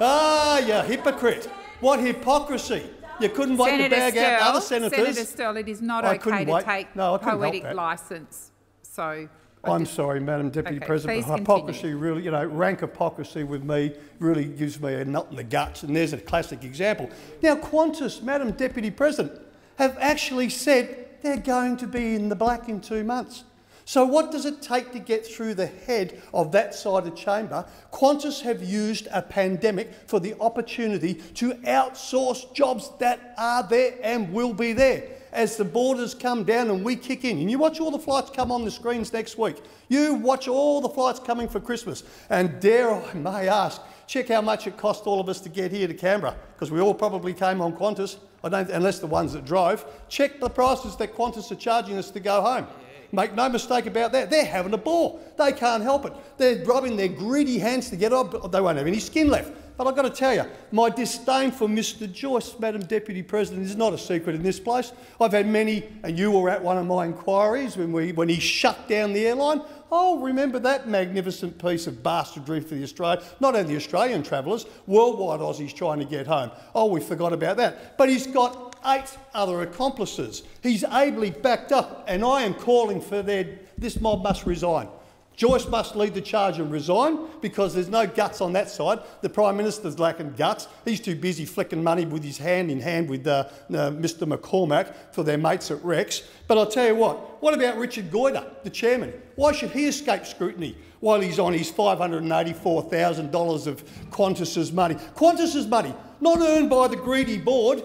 Ah, you hypocrite. What hypocrisy. You couldn't wait Senator to bag out Sterle, other senators. Senator Sterle, it is not I okay to wait. take No, I couldn't help poetic licence. So I I'm sorry, Madam Deputy Okay, President, but continue. hypocrisy really, you know, rank hypocrisy with me really gives me a nut in the guts, and there's a classic example. Now, Qantas, Madam Deputy President, have actually said they're going to be in the black in two months. So what does it take to get through the head of that side of chamber? Qantas have used a pandemic for the opportunity to outsource jobs that are there and will be there as the borders come down and we kick in. And you watch all the flights come on the screens next week. You watch all the flights coming for Christmas. And dare I *laughs* may ask, check how much it cost all of us to get here to Canberra, because we all probably came on Qantas, unless the ones that drove. Check the prices that Qantas are charging us to go home. Make no mistake about that. They're having a ball. They can't help it. They're rubbing their greedy hands together. They won't have any skin left. But I've got to tell you, my disdain for Mr Joyce, Madam Deputy President, is not a secret in this place. I've had many, and you were at one of my inquiries when, we, when he shut down the airline. Oh, remember that magnificent piece of bastardry for the Australian, not only Australian travellers, worldwide Aussies trying to get home. Oh, we forgot about that. But he's got eight other accomplices. He's ably backed up, and I am calling for their, this mob must resign. Joyce must lead the charge and resign because there's no guts on that side. The Prime Minister's lacking guts. He's too busy flicking money with his hand in hand with uh, uh, Mr McCormack for their mates at Rex. But I'll tell you what, what about Richard Goyder, the chairman? Why should he escape scrutiny while he's on his $584,000 of Qantas's money? Qantas's money, not earned by the greedy board,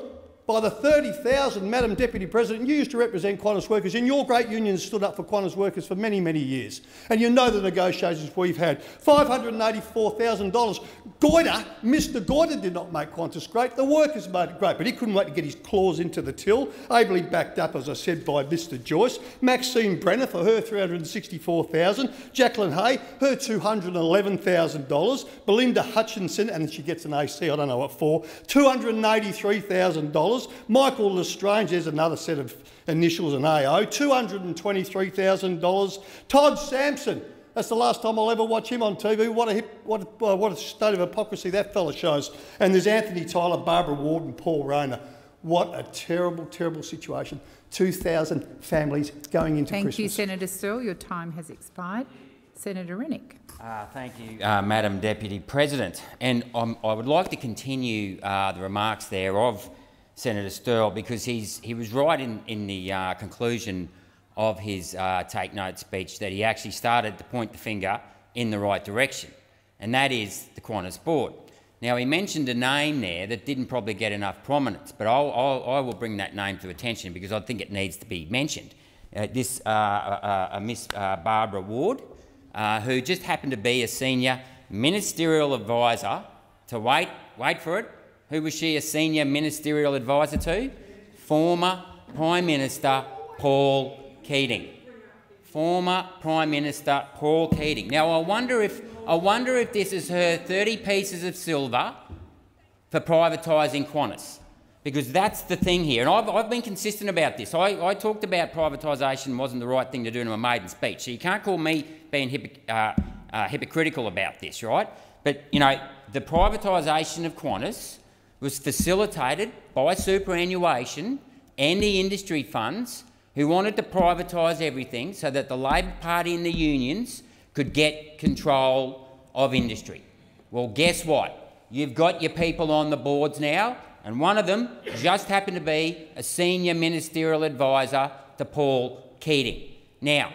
by the 30,000, Madam Deputy President, you used to represent Qantas workers, and your great union stood up for Qantas workers for many, many years. And you know the negotiations we've had. $584,000. Goyder, Mr Goyder did not make Qantas great. The workers made it great, but he couldn't wait to get his claws into the till, ably backed up, as I said, by Mr Joyce. Maxine Brenner for her 364,000. Jacqueline Hay, her $211,000. Belinda Hutchinson, and she gets an AC, I don't know what for, $283,000. Michael L'Estrange, there's another set of initials, an AO, $223,000. Todd Sampson, that's the last time I'll ever watch him on TV. What a, hip, what a, uh, what a state of hypocrisy that fella shows. And there's Antony Tyler, Barbara Ward and Paul Rayner. What a terrible, terrible situation. 2,000 families going into Thank Christmas. you, Senator Sterle. Your time has expired. Senator Rennick. Uh, thank you, uh, Madam Deputy President. And um, I would like to continue uh, the remarks there of Senator Sterle because he's, he was right in, in the uh, conclusion of his uh, take note speech that he actually started to point the finger in the right direction, and that is the Qantas board. Now, he mentioned a name there that didn't probably get enough prominence, but I'll, I'll, I will bring that name to attention because I think it needs to be mentioned. Uh, this uh, uh, uh, Miss Barbara Ward, who just happened to be a senior ministerial advisor to wait, wait for it. Who was she a senior ministerial advisor to? Former Prime Minister Paul Keating. Former Prime Minister Paul Keating. Now, I wonder if I wonder if this is her 30 pieces of silver for privatising Qantas. because that's the thing here. And I've, I've been consistent about this. I, I talked about privatisation wasn't the right thing to do in my maiden speech. So you can't call me being uh, uh, hypocritical about this, right? But, you know, the privatisation of Qantas was facilitated by superannuation and the industry funds who wanted to privatise everything so that the Labor Party and the unions could get control of industry. Well, guess what? You've got your people on the boards now and one of them just happened to be a senior ministerial advisor to Paul Keating. Now,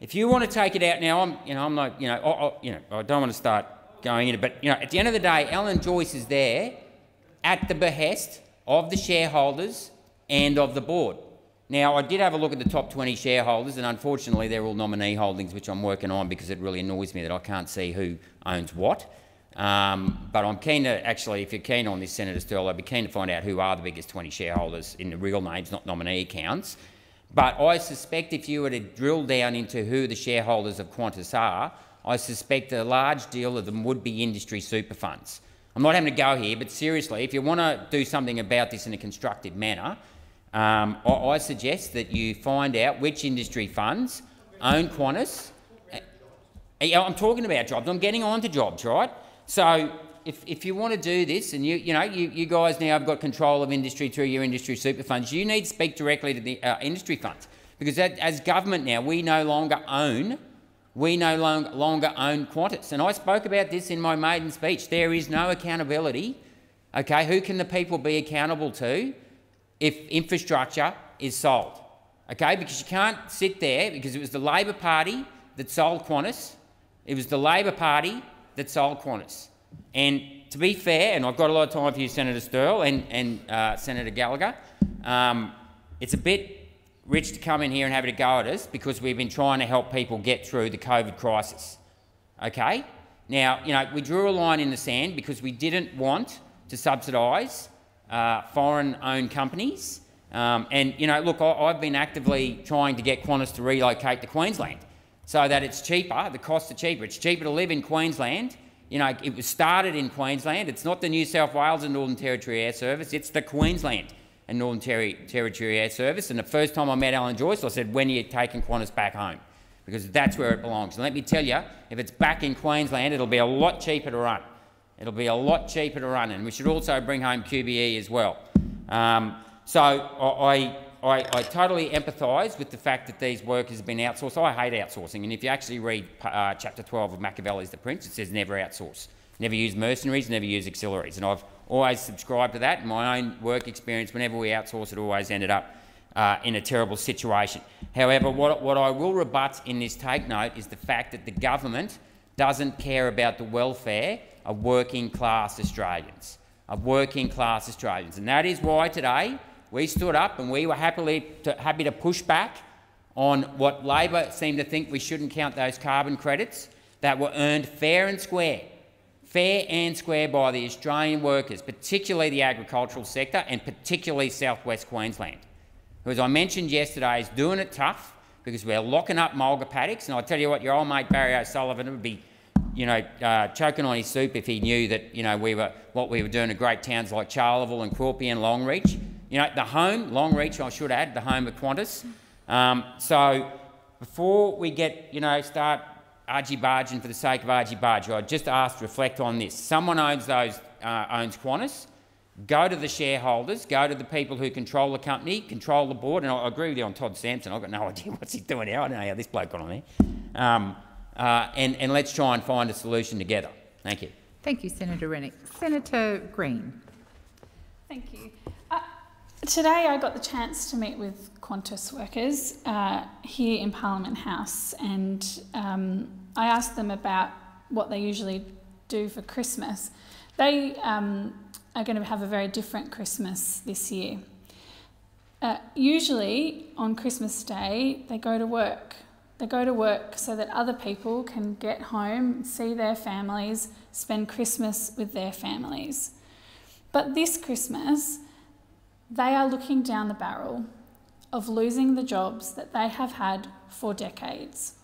if you want to take it out now, I'm, you know, I'm not, you know, I, I, you know, I don't want to start going into but you know, at the end of the day, Alan Joyce is there at the behest of the shareholders and of the board. Now, I did have a look at the top 20 shareholders, and unfortunately, they're all nominee holdings, which I'm working on because it really annoys me that I can't see who owns what. Um, but I'm keen to actually, if you're keen on this, Senator Sterle, I'd be keen to find out who are the biggest 20 shareholders in the real names, not nominee accounts. But I suspect if you were to drill down into who the shareholders of Qantas are, I suspect a large deal of them would be industry super funds. I'm not having to go here, but seriously, if you want to do something about this in a constructive manner, um, I, I suggest that you find out which industry funds own Qantas. I'm talking about jobs. I'm getting on to jobs, right? So if, if you want to do this, and you, you know, you, you guys now have got control of industry through your industry super funds, you need to speak directly to the uh, industry funds. Because that, as government now, we no longer own, we no long, longer own Qantas. And I spoke about this in my maiden speech. There is no accountability. Okay, who can the people be accountable to if infrastructure is sold? Okay, because you can't sit there, because it was the Labor Party that sold Qantas. It was the Labor Party that sold Qantas. And to be fair, and I've got a lot of time for you, Senator Sterle and, and uh, Senator Gallagher, um, it's a bit rich to come in here and have it a go at us because we've been trying to help people get through the COVID crisis. Okay? Now, you know, we drew a line in the sand because we didn't want to subsidise uh, foreign-owned companies. Um, and, you know, look, I, have been actively trying to get Qantas to relocate to Queensland so that it's cheaper, the costs are cheaper. It's cheaper to live in Queensland. You know, it was started in Queensland. It's not the New South Wales and Northern Territory Air Service, it's the Queensland and Northern Ter Territory Air Service. And the first time I met Alan Joyce, I said, when are you taking Qantas back home? Because that's where it belongs. And let me tell you, if it's back in Queensland, it'll be a lot cheaper to run. It'll be a lot cheaper to run. And we should also bring home QBE as well. Um, so I, I, I totally empathise with the fact that these workers have been outsourced. I hate outsourcing, and if you actually read uh, chapter 12 of Machiavelli's The Prince, it says never outsource. Never use mercenaries, never use auxiliaries. And I've always subscribed to that. In my own work experience, whenever we outsource, it always ended up uh, in a terrible situation. However, what, what I will rebut in this take note is the fact that the government doesn't care about the welfare of working class Australians, of working class Australians. And that is why today we stood up and we were happily to, happy to push back on what Labor seemed to think we shouldn't count those carbon credits that were earned fair and square, fair and square by the Australian workers, particularly the agricultural sector and particularly southwest Queensland, who, as I mentioned yesterday, is doing it tough because we're locking up mulga paddocks. And I tell you what, your old mate Barry O'Sullivan would be, you know, uh, choking on his soup if he knew that, you know, we were what we were doing to great towns like Charleville and Quilpie and Longreach. You know, the home, Longreach, I should add, the home of Qantas. Um, so before we get, you know, start argy-barging for the sake of argy-barge, I just asked to reflect on this. Someone owns those, uh, owns Qantas. Go to the shareholders, go to the people who control the company, control the board, and I agree with you on Todd Sampson. I've got no *laughs* idea what's he doing now. I don't know how this bloke got on there. Um, uh, and, and let's try and find a solution together. Thank you. Thank you, Senator Rennick. Senator Green. Thank you. Today I got the chance to meet with Qantas workers uh, here in Parliament House and um, I asked them about what they usually do for Christmas. They um, are going to have a very different Christmas this year. Uh, usually on Christmas Day they go to work. They go to work so that other people can get home, see their families, spend Christmas with their families. But this Christmas, they are looking down the barrel of losing the jobs that they have had for decades.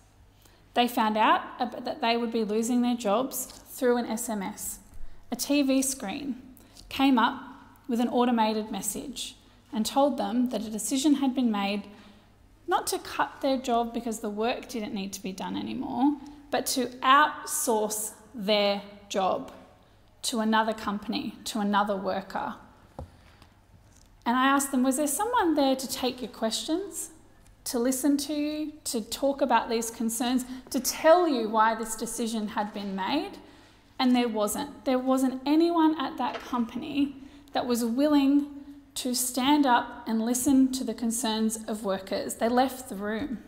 They found out that they would be losing their jobs through an SMS. A TV screen came up with an automated message and told them that a decision had been made not to cut their job because the work didn't need to be done anymore, but to outsource their job to another company, to another worker. And I asked them, was there someone there to take your questions, to listen to you, to talk about these concerns, to tell you why this decision had been made? And there wasn't. There wasn't anyone at that company that was willing to stand up and listen to the concerns of workers. They left the room.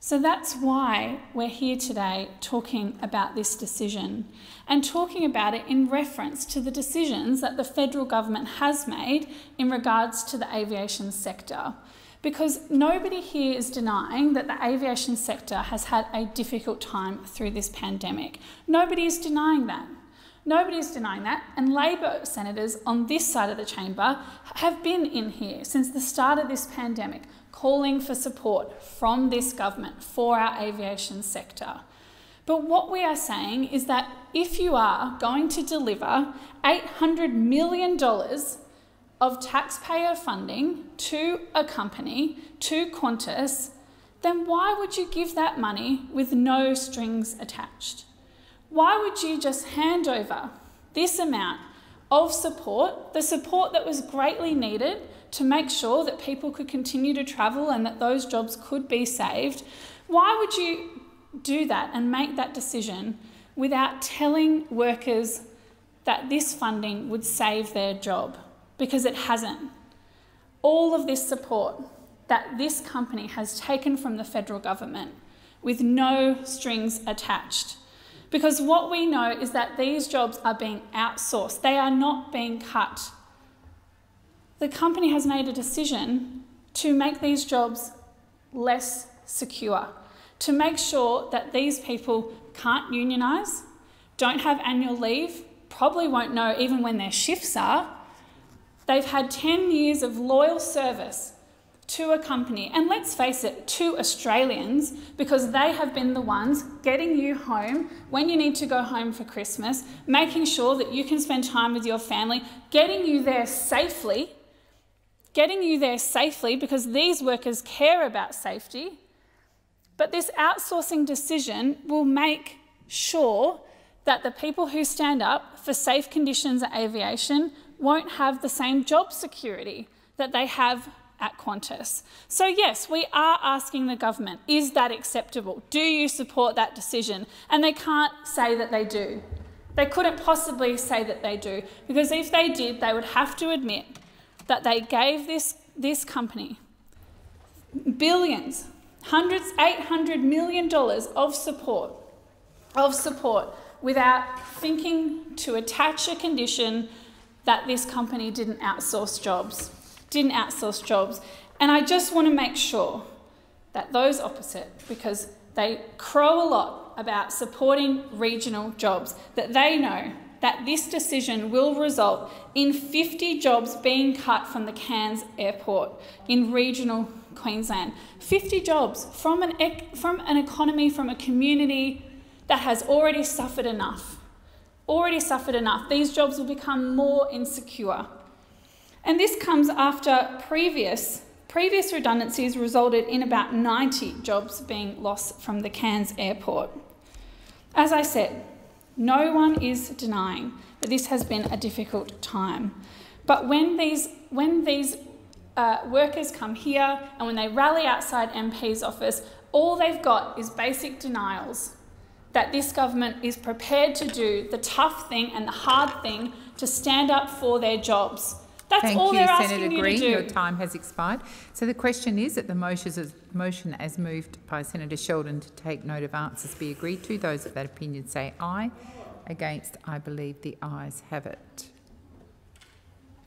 So that's why we're here today talking about this decision and talking about it in reference to the decisions that the federal government has made in regards to the aviation sector. Because nobody here is denying that the aviation sector has had a difficult time through this pandemic. Nobody is denying that. Nobody is denying that, and Labor senators on this side of the chamber have been in here since the start of this pandemic, calling for support from this government for our aviation sector. But what we are saying is that if you are going to deliver $800 million of taxpayer funding to a company, to Qantas, then why would you give that money with no strings attached? why would you just hand over this amount of support, the support that was greatly needed to make sure that people could continue to travel and that those jobs could be saved? Why would you do that and make that decision without telling workers that this funding would save their job? Because it hasn't. All of this support that this company has taken from the federal government with no strings attached because what we know is that these jobs are being outsourced, they are not being cut. The company has made a decision to make these jobs less secure, to make sure that these people can't unionise, don't have annual leave, probably won't know even when their shifts are. They've had 10 years of loyal service to a company, and let's face it, to Australians, because they have been the ones getting you home when you need to go home for Christmas, making sure that you can spend time with your family, getting you there safely, getting you there safely because these workers care about safety. But this outsourcing decision will make sure that the people who stand up for safe conditions at aviation won't have the same job security that they have at Qantas. So, yes, we are asking the government, is that acceptable? Do you support that decision? And they can't say that they do. They couldn't possibly say that they do, because if they did, they would have to admit that they gave this, this company billions, hundreds, $800 million of support, of support without thinking to attach a condition that this company didn't outsource jobs didn't outsource jobs. And I just want to make sure that those opposite, because they crow a lot about supporting regional jobs, that they know that this decision will result in 50 jobs being cut from the Cairns airport in regional Queensland. 50 jobs from an, from an economy, from a community that has already suffered enough. Already suffered enough. These jobs will become more insecure. And this comes after previous, previous redundancies resulted in about 90 jobs being lost from the Cairns airport. As I said, no one is denying that this has been a difficult time. But when these, when these uh, workers come here and when they rally outside MP's office, all they've got is basic denials that this government is prepared to do the tough thing and the hard thing to stand up for their jobs that's Thank all you, they're Senator asking Green. you to do. Your time has expired. So the question is that the motion as, motion as moved by Senator Sheldon to take note of answers be agreed to. Those of that opinion say aye. Against, I believe the ayes have it.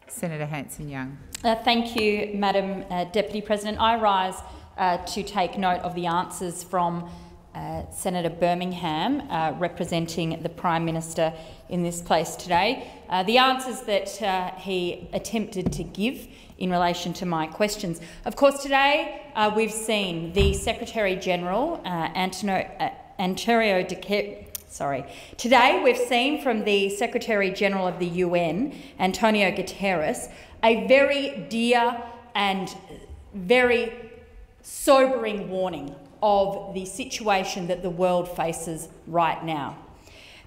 Senator Hanson-Young. Uh, thank you, Madam uh, Deputy President. I rise uh, to take note of the answers from uh, Senator Birmingham, uh, representing the Prime Minister in this place today. Uh, the answers that uh, he attempted to give in relation to my questions. Of course, today uh, we've seen the Secretary General, uh, Antonio, Antonio Sorry. Today, we've seen from the Secretary General of the UN, Antonio Guterres, a very dear and very sobering warning of the situation that the world faces right now.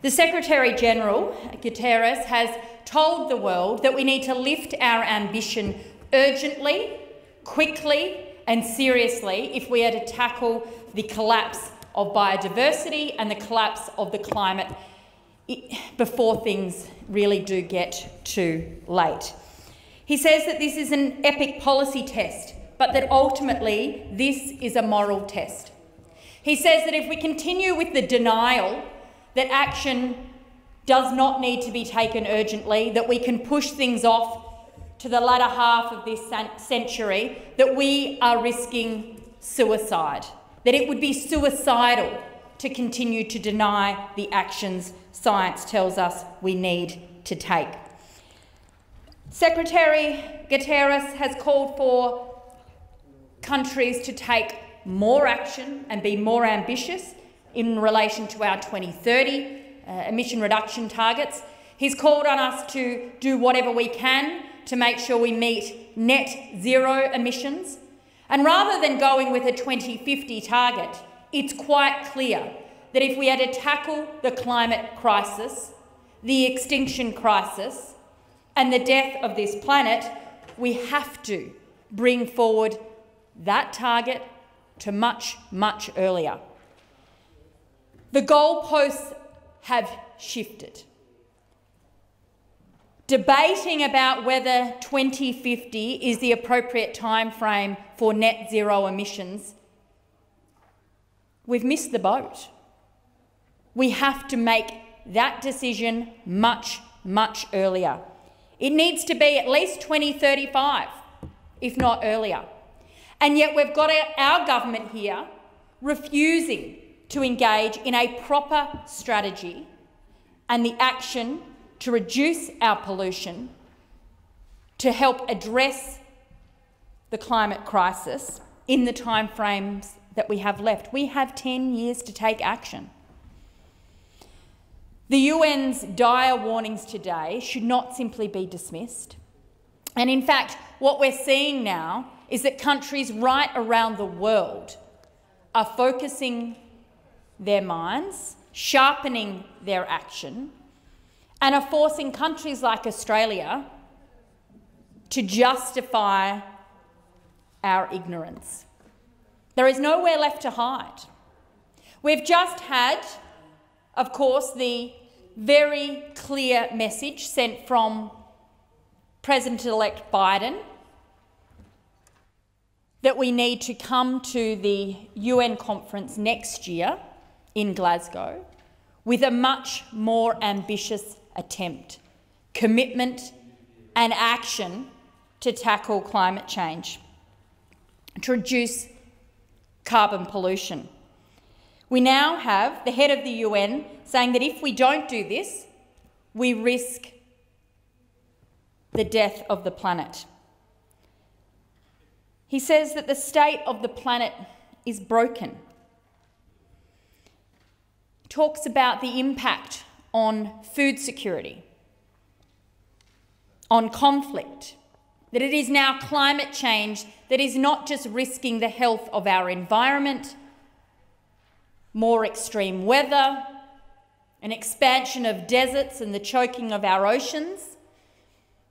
The Secretary General, Guterres, has told the world that we need to lift our ambition urgently, quickly, and seriously if we are to tackle the collapse of biodiversity and the collapse of the climate before things really do get too late. He says that this is an epic policy test, but that ultimately this is a moral test. He says that if we continue with the denial that action does not need to be taken urgently, that we can push things off to the latter half of this century, that we are risking suicide that it would be suicidal to continue to deny the actions science tells us we need to take. Secretary Guterres has called for countries to take more action and be more ambitious in relation to our 2030 uh, emission reduction targets. He's called on us to do whatever we can to make sure we meet net zero emissions and rather than going with a 2050 target, it's quite clear that if we are to tackle the climate crisis, the extinction crisis, and the death of this planet, we have to bring forward that target to much, much earlier. The goalposts have shifted debating about whether 2050 is the appropriate time frame for net zero emissions, we've missed the boat. We have to make that decision much, much earlier. It needs to be at least 2035, if not earlier. And yet we've got our government here refusing to engage in a proper strategy and the action to reduce our pollution, to help address the climate crisis in the timeframes that we have left. We have 10 years to take action. The UN's dire warnings today should not simply be dismissed. And in fact, what we're seeing now is that countries right around the world are focusing their minds, sharpening their action, and are forcing countries like Australia to justify our ignorance. There is nowhere left to hide. We've just had, of course, the very clear message sent from President elect Biden that we need to come to the UN conference next year in Glasgow with a much more ambitious attempt, commitment and action to tackle climate change, to reduce carbon pollution. We now have the head of the UN saying that if we don't do this, we risk the death of the planet. He says that the state of the planet is broken. Talks about the impact on food security, on conflict, that it is now climate change that is not just risking the health of our environment, more extreme weather, an expansion of deserts and the choking of our oceans,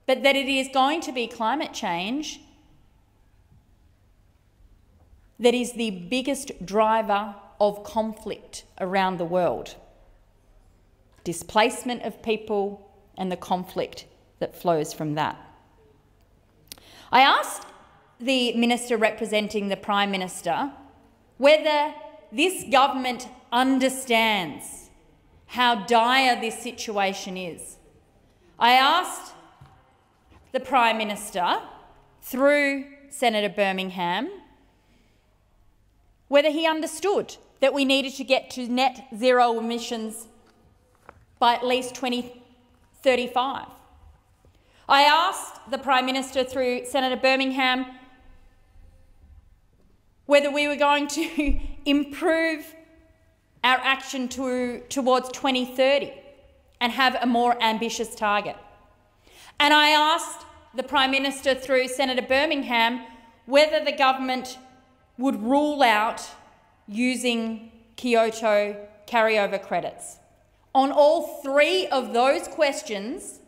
but that it is going to be climate change that is the biggest driver of conflict around the world displacement of people, and the conflict that flows from that. I asked the minister representing the Prime Minister whether this government understands how dire this situation is. I asked the Prime Minister, through Senator Birmingham, whether he understood that we needed to get to net zero emissions by at least 2035. I asked the Prime Minister through Senator Birmingham whether we were going to *laughs* improve our action to, towards 2030 and have a more ambitious target. And I asked the Prime Minister through Senator Birmingham whether the government would rule out using Kyoto carryover credits. On all three of those questions,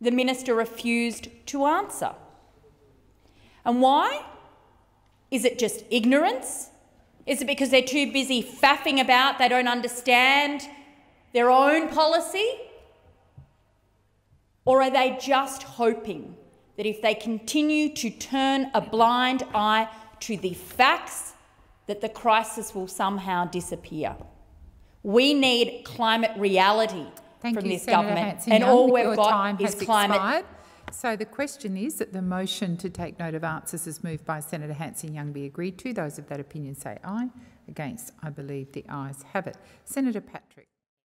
the minister refused to answer. And why? Is it just ignorance? Is it because they're too busy faffing about, they don't understand their own policy? Or are they just hoping that if they continue to turn a blind eye to the facts, that the crisis will somehow disappear? We need climate reality Thank from you, this Senator government, Hanson and Young. all we've got time is climate. Expired. So the question is that the motion to take note of answers as moved by Senator Hanson Young be agreed to. Those of that opinion say aye. Against, I believe the ayes have it. Senator Patrick.